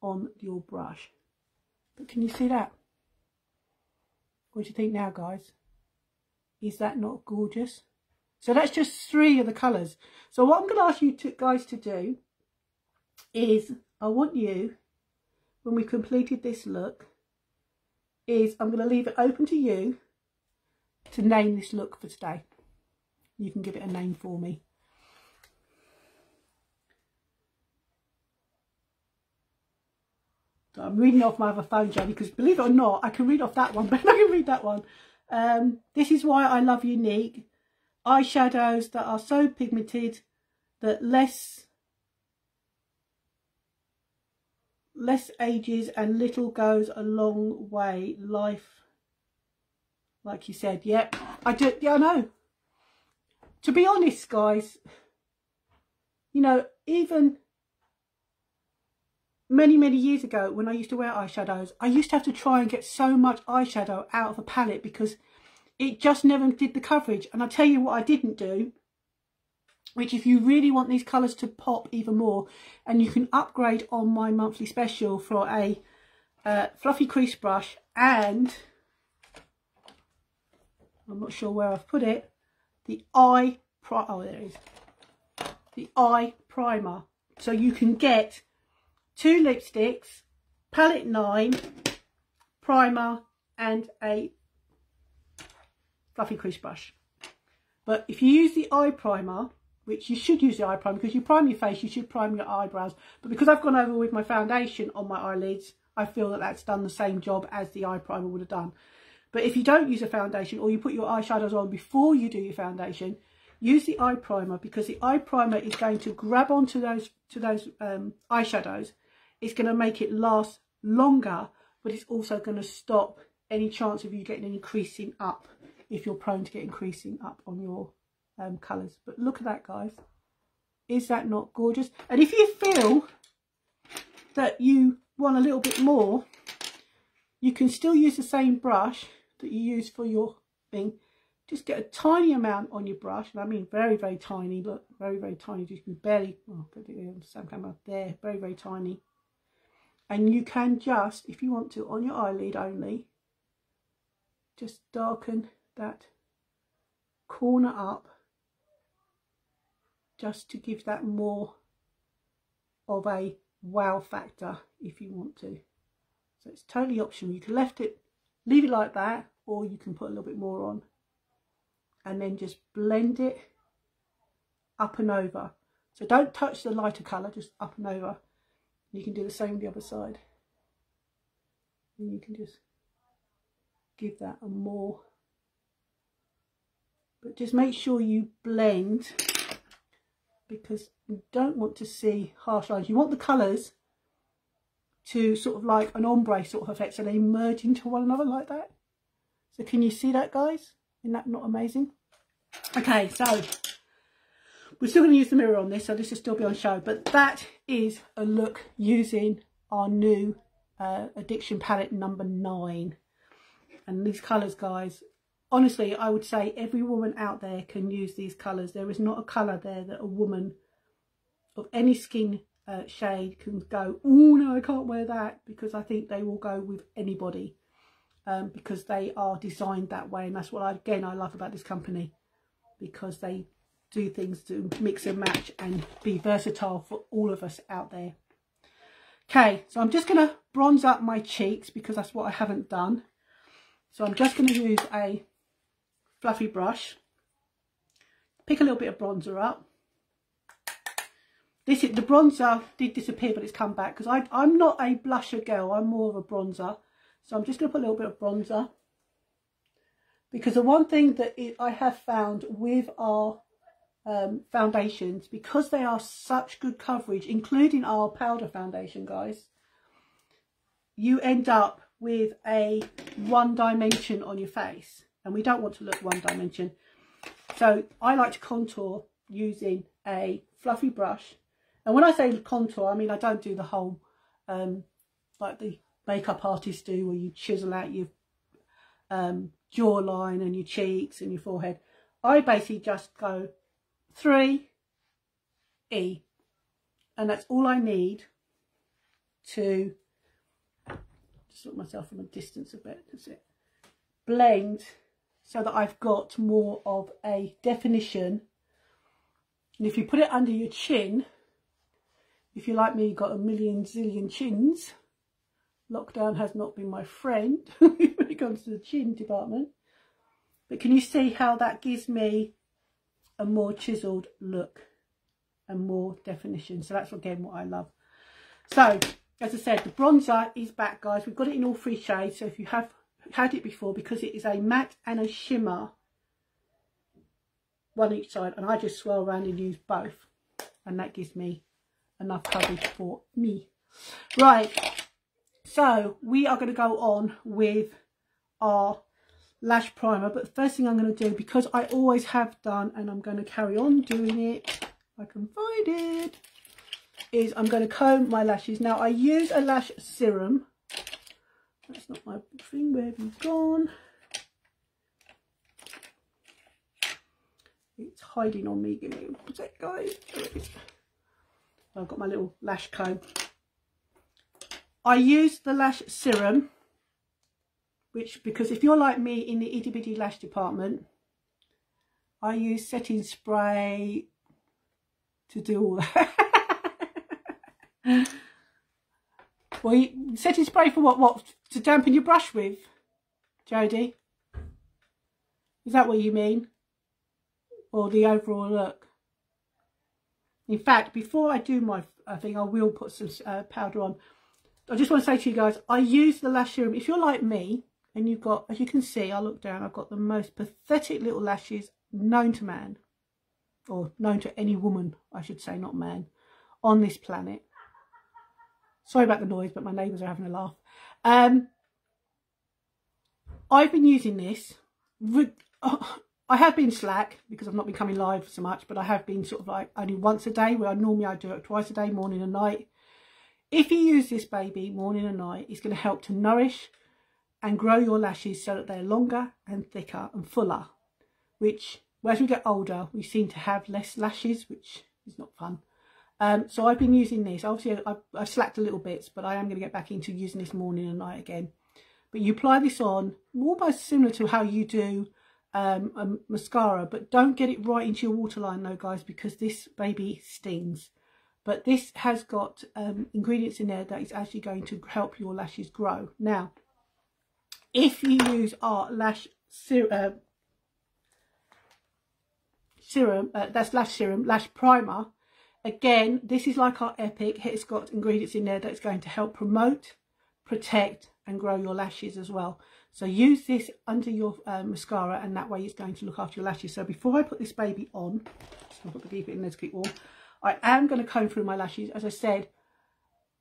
on your brush. But can you see that? What do you think now, guys? Is that not gorgeous? So that's just three of the colours. So what I'm going to ask you to, guys to do is I want you when we completed this look is I'm going to leave it open to you to name this look for today. You can give it a name for me. So I'm reading off my other phone, Jenny, because believe it or not, I can read off that one, but I can read that one. Um, this is why I love Younique Eyeshadows that are so pigmented that less less ages and little goes a long way. Life, like you said, yep. I do, yeah, I know. To be honest, guys, you know, even many, many years ago when I used to wear eyeshadows, I used to have to try and get so much eyeshadow out of a palette because it just never did the coverage. And I tell you what I didn't do which if you really want these colours to pop even more and you can upgrade on my monthly special for a uh, fluffy crease brush and I'm not sure where I've put it the eye oh there it is. The eye primer. So you can get two lipsticks palette 9 primer and a fluffy crease brush. But if you use the eye primer which you should use the eye primer because you prime your face, you should prime your eyebrows. But because I've gone over with my foundation on my eyelids, I feel that that's done the same job as the eye primer would have done. But if you don't use a foundation or you put your eyeshadows on before you do your foundation, use the eye primer because the eye primer is going to grab onto those to those um, eyeshadows. It's going to make it last longer, but it's also going to stop any chance of you getting any creasing up if you're prone to getting creasing up on your um, colours. But look at that, guys. Is that not gorgeous? And if you feel that you want a little bit more, you can still use the same brush that you use for your thing. Just get a tiny amount on your brush. And I mean very, very tiny. Look, very, very tiny. Just can barely, oh, put it on the camera there. Very, very tiny. And you can just, if you want to, on your eyelid only, just darken that corner up just to give that more of a wow factor if you want to. So it's totally optional. You can left it, leave it like that, or you can put a little bit more on. And then just blend it up and over. So don't touch the lighter colour, just up and over. You can do the same the other side. And you can just give that a more. But just make sure you blend because you don't want to see harsh lines. You want the colours to sort of like an ombre sort of effect so they merge into one another like that. So can you see that guys? Isn't that not amazing? Okay, so we're still going to use the mirror on this so this will still be on show but that is a look using our new uh, addiction palette number nine and these colours guys honestly, I would say every woman out there can use these colours. There is not a colour there that a woman of any skin uh, shade can go, oh no, I can't wear that because I think they will go with anybody um, because they are designed that way. And that's what, I, again, I love about this company because they do things to mix and match and be versatile for all of us out there. Okay, so I'm just going to bronze up my cheeks because that's what I haven't done. So I'm just going to use a fluffy brush, pick a little bit of bronzer up. This is, the bronzer did disappear, but it's come back because I'm not a blusher girl. I'm more of a bronzer. So I'm just going to put a little bit of bronzer. Because the one thing that it, I have found with our um, foundations, because they are such good coverage, including our powder foundation, guys, you end up with a one dimension on your face. And we don't want to look one dimension. So I like to contour using a fluffy brush. And when I say contour, I mean, I don't do the whole, um, like the makeup artists do, where you chisel out your um, jawline and your cheeks and your forehead. I basically just go three E. And that's all I need to just look myself from a distance a bit. That's it. Blend so that I've got more of a definition. And if you put it under your chin, if you like me, you've got a million zillion chins. Lockdown has not been my friend when it comes to the chin department. But can you see how that gives me a more chiselled look and more definition? So that's again what I love. So, as I said, the bronzer is back, guys. We've got it in all three shades. So if you have had it before because it is a matte and a shimmer one each side and I just swirl around and use both and that gives me enough coverage for me. Right so we are going to go on with our lash primer but the first thing I'm going to do because I always have done and I'm going to carry on doing it I can find it is I'm going to comb my lashes. Now I use a lash serum that's not my thing. Where have you gone? It's hiding on me. Give me a sec, guys. I've got my little lash comb. I use the lash serum, which because if you're like me in the itty bitty lash department, I use setting spray to do all that. Well, you setting spray for what? What to dampen your brush with, Jodie? Is that what you mean? Or the overall look? In fact, before I do my uh, thing, I will put some uh, powder on. I just want to say to you guys, I use the lash serum. If you're like me, and you've got, as you can see, I look down, I've got the most pathetic little lashes known to man, or known to any woman, I should say, not man, on this planet. Sorry about the noise, but my neighbours are having a laugh. Um, I've been using this. I have been slack because I've not been coming live so much, but I have been sort of like only once a day where I normally I do it twice a day, morning and night. If you use this baby morning and night, it's going to help to nourish and grow your lashes so that they're longer and thicker and fuller, which as we get older, we seem to have less lashes, which is not fun. Um, so I've been using this. Obviously, I've, I've slacked a little bit, but I am going to get back into using this morning and night again. But you apply this on almost similar to how you do um, a mascara, but don't get it right into your waterline though, guys, because this baby stings. But this has got um, ingredients in there that is actually going to help your lashes grow. Now, if you use our lash ser uh, serum, uh, that's lash serum, lash primer, Again, this is like our Epic. It's got ingredients in there that's going to help promote, protect and grow your lashes as well. So use this under your uh, mascara and that way it's going to look after your lashes. So before I put this baby on, just going to keep it in there to keep warm, I am going to comb through my lashes. As I said,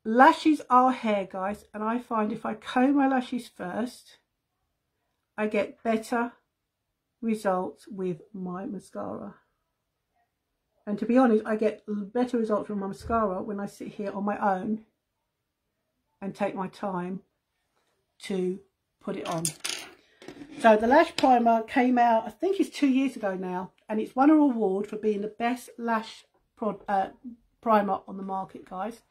lashes are hair, guys. And I find if I comb my lashes first, I get better results with my mascara. And to be honest, I get better results from my mascara when I sit here on my own and take my time to put it on. So the lash primer came out, I think it's two years ago now, and it's won an award for being the best lash uh, primer on the market, guys.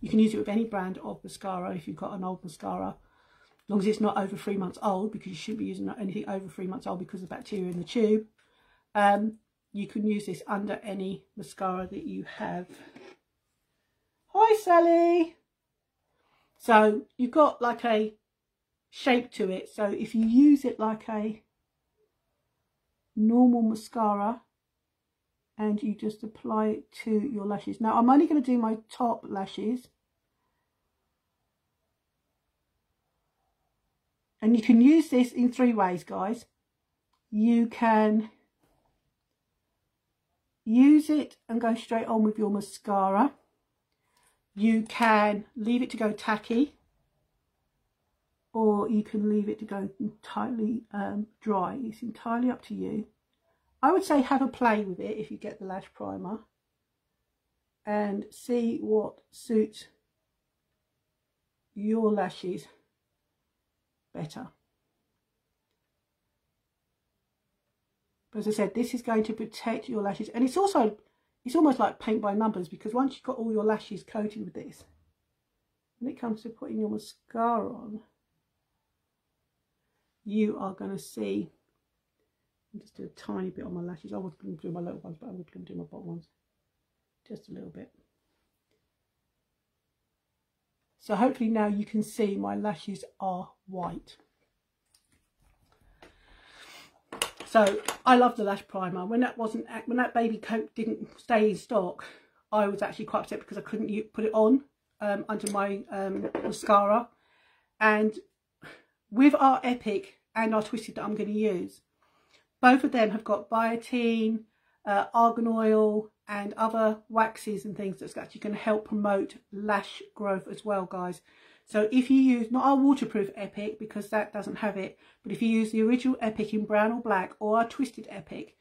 You can use it with any brand of mascara if you've got an old mascara, as long as it's not over three months old, because you shouldn't be using anything over three months old because of bacteria in the tube. Um, you can use this under any mascara that you have. Hi Sally! So you've got like a shape to it. So if you use it like a normal mascara, and you just apply it to your lashes. Now I'm only going to do my top lashes. And you can use this in three ways, guys. You can use it and go straight on with your mascara. You can leave it to go tacky or you can leave it to go entirely um, dry. It's entirely up to you. I would say have a play with it if you get the lash primer and see what suits your lashes better. But as I said, this is going to protect your lashes and it's also, it's almost like paint by numbers because once you've got all your lashes coated with this, when it comes to putting your mascara on, you are going to see I just do a tiny bit on my lashes. I was going to do my little ones, but I'm going to do my bottom ones. Just a little bit. So hopefully now you can see my lashes are white. So I love the lash primer. When that wasn't, when that baby coat didn't stay in stock, I was actually quite upset because I couldn't put it on um, under my um, mascara. And with our Epic and our Twisted that I'm going to use, both of them have got biotin, uh, argan oil and other waxes and things that's actually going to help promote lash growth as well, guys. So if you use, not our waterproof Epic because that doesn't have it, but if you use the original Epic in brown or black or our Twisted Epic,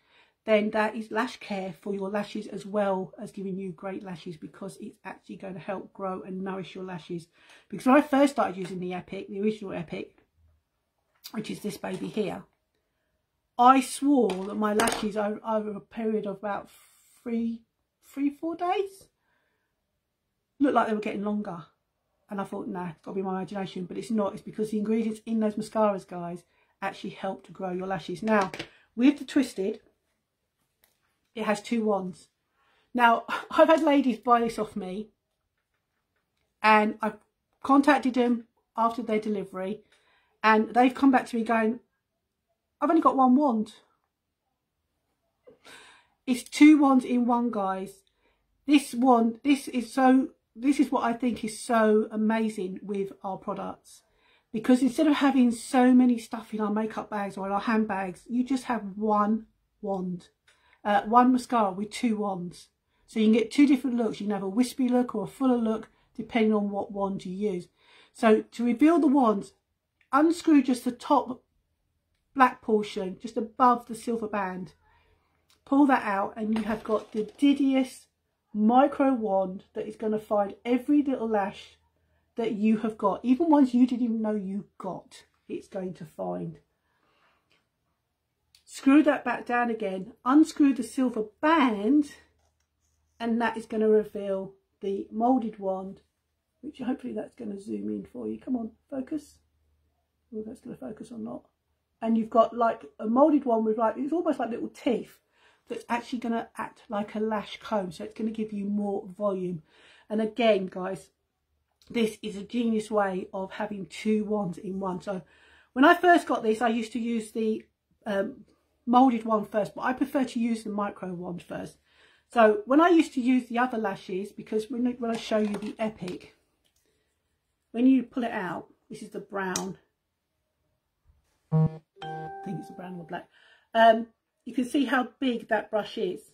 then that is lash care for your lashes as well as giving you great lashes because it's actually going to help grow and nourish your lashes. Because when I first started using the Epic, the original Epic, which is this baby here, I swore that my lashes over, over a period of about three, three, four days looked like they were getting longer. And I thought, nah, it's got to be my imagination. But it's not. It's because the ingredients in those mascaras, guys, actually help to grow your lashes. Now, with the Twisted, it has two wands. Now, I've had ladies buy this off me. And I've contacted them after their delivery. And they've come back to me going, I've only got one wand. It's two wands in one, guys. This wand, this is so, this is what I think is so amazing with our products. Because instead of having so many stuff in our makeup bags or in our handbags, you just have one wand. Uh, one mascara with two wands. So you can get two different looks. You can have a wispy look or a fuller look, depending on what wand you use. So to reveal the wands, unscrew just the top black portion just above the silver band. Pull that out and you have got the Didius micro wand that is going to find every little lash that you have got. Even ones you didn't even know you got, it's going to find. Screw that back down again, unscrew the silver band and that is going to reveal the moulded wand which hopefully that's going to zoom in for you. Come on, focus. Oh, that's going to focus or not and you've got like a moulded one with like, it's almost like little teeth that's actually going to act like a lash comb. So it's going to give you more volume. And again, guys, this is a genius way of having two wands in one. So when I first got this, I used to use the um, moulded one first, but I prefer to use the micro wand first. So when I used to use the other lashes, because when, when I show you the Epic, when you pull it out, this is the brown I think it's a brown or black. Um, you can see how big that brush is.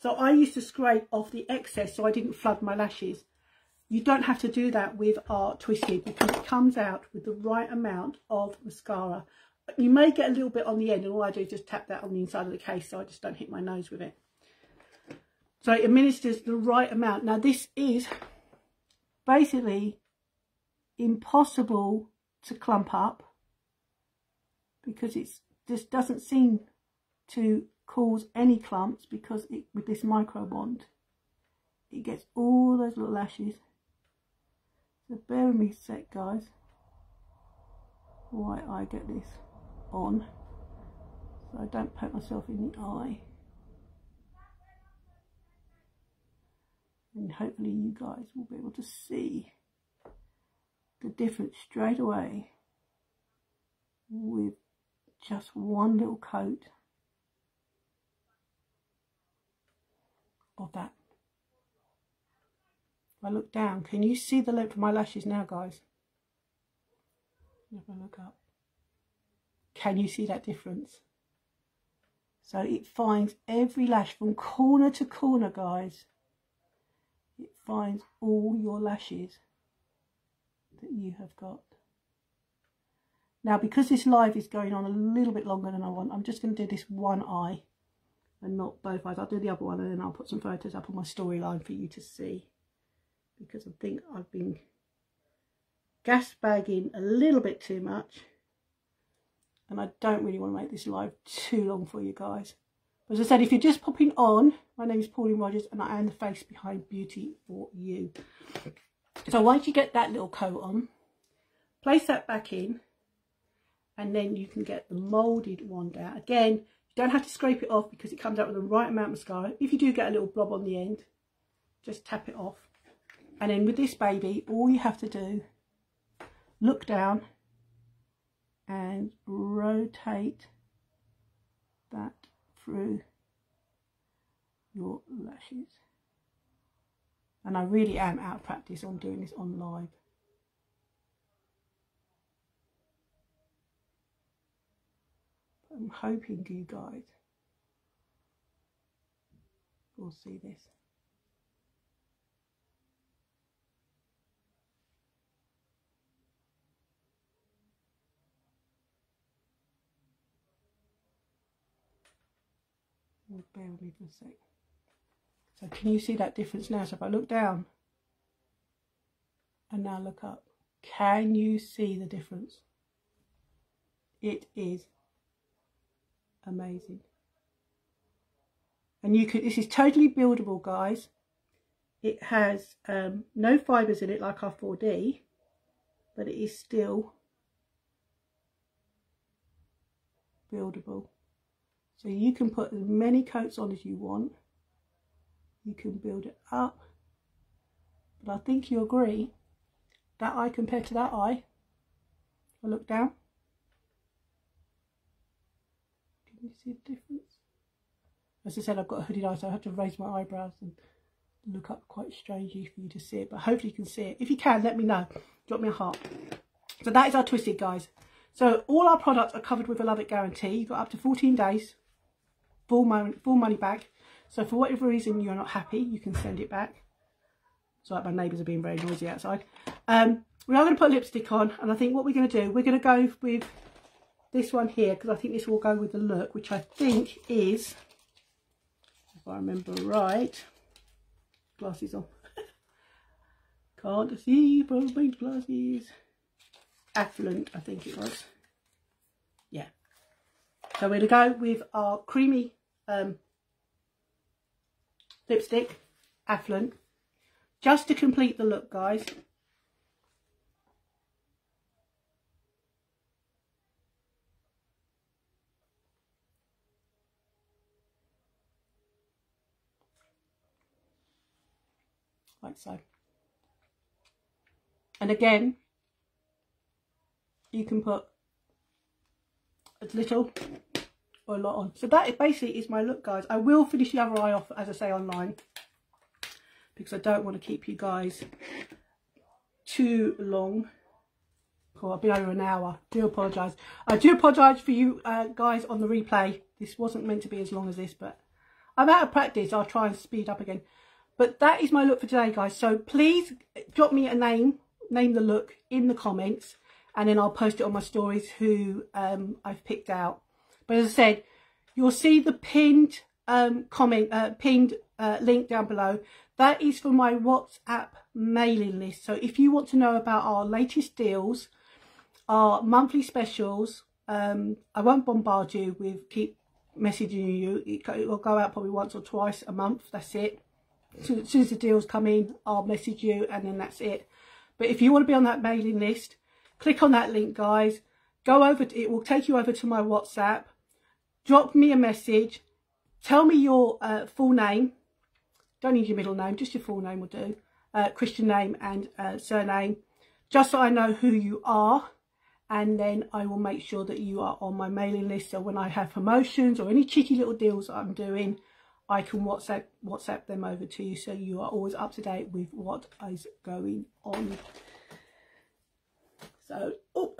So I used to scrape off the excess so I didn't flood my lashes. You don't have to do that with our Twisted because it comes out with the right amount of mascara. You may get a little bit on the end and all I do is just tap that on the inside of the case so I just don't hit my nose with it. So it administers the right amount. Now this is basically impossible to clump up because it just doesn't seem to cause any clumps because it, with this micro wand it gets all those little lashes. So bear with me a sec guys why I get this on so I don't poke myself in the eye. And hopefully you guys will be able to see the difference straight away with just one little coat of that. If I look down, can you see the length of my lashes now, guys? If I look up, can you see that difference? So it finds every lash from corner to corner, guys. It finds all your lashes that you have got. Now, because this live is going on a little bit longer than I want, I'm just going to do this one eye and not both eyes. I'll do the other one and then I'll put some photos up on my storyline for you to see. Because I think I've been gas bagging a little bit too much and I don't really want to make this live too long for you guys. As I said, if you're just popping on, my name is Pauline Rogers and I am the face behind Beauty for You. So once you get that little coat on, place that back in and then you can get the moulded one down. Again, don't have to scrape it off because it comes out with the right amount of mascara. If you do get a little blob on the end, just tap it off. And then with this baby, all you have to do, look down and rotate that through your lashes. And I really am out of practice on doing this on live. I'm hoping you guys will see this. bear with me for a sec. So can you see that difference now? So if I look down and now look up, can you see the difference? It is amazing. And you could, this is totally buildable, guys. It has um, no fibres in it like our 4D, but it is still buildable. So you can put as many coats on as you want. You can build it up. But I think you agree that eye compared to that eye. I look down. Can you see the difference? As I said, I've got a hooded eye, so I have to raise my eyebrows and look up quite strangely for you to see it. But hopefully you can see it. If you can, let me know. Drop me a heart. So that is our twisted, guys. So all our products are covered with a Love It guarantee. You've got up to 14 days full full money back. So for whatever reason you're not happy, you can send it back. Sorry, my neighbours are being very noisy outside. Um, we are going to put lipstick on, and I think what we're going to do, we're going to go with this one here, because I think this will go with the look, which I think is, if I remember right, glasses on. Can't see from my glasses. Affluent, I think it was. Yeah. So we're to go with our creamy um, lipstick, Affluent, just to complete the look, guys. Like so. And again, you can put as little or a lot on. So that basically is my look, guys. I will finish the other eye off, as I say, online. Because I don't want to keep you guys too long. Oh, I've been over an hour. do apologise. I do apologise for you uh, guys on the replay. This wasn't meant to be as long as this, but I'm out of practice. I'll try and speed up again. But that is my look for today, guys. So please drop me a name, name the look in the comments, and then I'll post it on my stories who um, I've picked out. But as I said, you'll see the pinned um, comment, uh, pinned uh, link down below. That is for my WhatsApp mailing list. So if you want to know about our latest deals, our monthly specials, um, I won't bombard you with keep messaging you. It will go out probably once or twice a month. That's it. So, as soon as the deals come in, I'll message you and then that's it. But if you want to be on that mailing list, click on that link, guys. Go over, to, it will take you over to my WhatsApp drop me a message. Tell me your uh, full name. Don't need your middle name, just your full name will do. Uh, Christian name and uh, surname. Just so I know who you are. And then I will make sure that you are on my mailing list. So when I have promotions or any cheeky little deals I'm doing, I can WhatsApp WhatsApp them over to you so you are always up to date with what is going on. So, oh,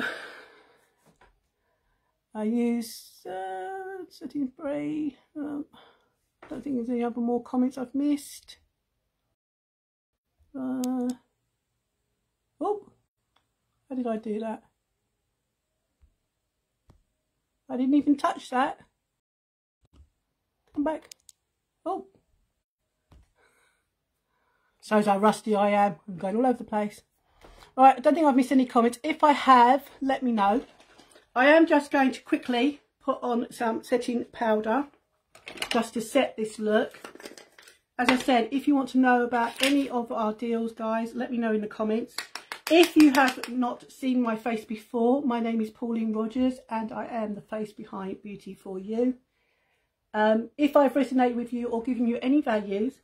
I use uh, setting spray. Um, don't think there's any other more comments I've missed. Uh, oh, how did I do that? I didn't even touch that. Come back. Oh. Shows how rusty I am. I'm going all over the place. Alright, I don't think I've missed any comments. If I have, let me know. I am just going to quickly put on some setting powder just to set this look. As I said, if you want to know about any of our deals, guys, let me know in the comments. If you have not seen my face before, my name is Pauline Rogers and I am the face behind Beauty For You. Um, if I've resonated with you or given you any values,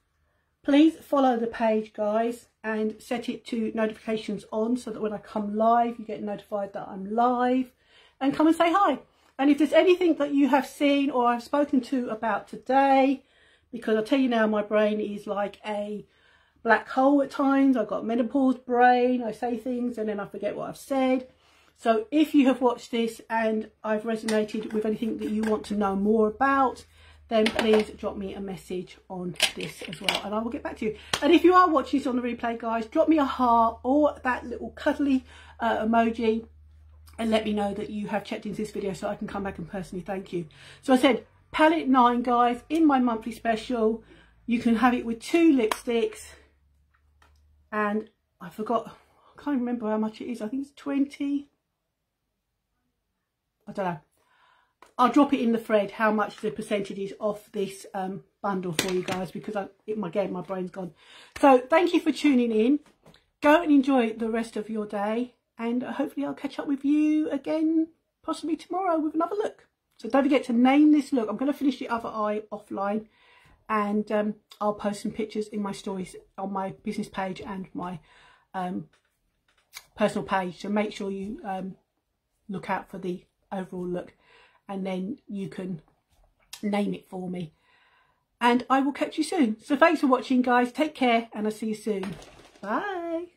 please follow the page, guys, and set it to notifications on so that when I come live, you get notified that I'm live and come and say hi. And if there's anything that you have seen or I've spoken to about today, because I'll tell you now, my brain is like a black hole at times. I've got menopause brain. I say things and then I forget what I've said. So if you have watched this and I've resonated with anything that you want to know more about, then please drop me a message on this as well and I will get back to you. And if you are watching this on the replay, guys, drop me a heart or that little cuddly uh, emoji and let me know that you have checked into this video so I can come back and personally thank you. So I said palette 9, guys, in my monthly special. You can have it with two lipsticks and I forgot, I can't remember how much it is. I think it's 20. I don't know. I'll drop it in the thread how much the percentage is off this um, bundle for you guys because I, it, again my brain's gone. So thank you for tuning in. Go and enjoy the rest of your day and hopefully I'll catch up with you again possibly tomorrow with another look. So don't forget to name this look. I'm going to finish the other eye offline and um, I'll post some pictures in my stories on my business page and my um, personal page. So make sure you um, look out for the overall look and then you can name it for me. And I will catch you soon. So thanks for watching guys. Take care and I'll see you soon. Bye.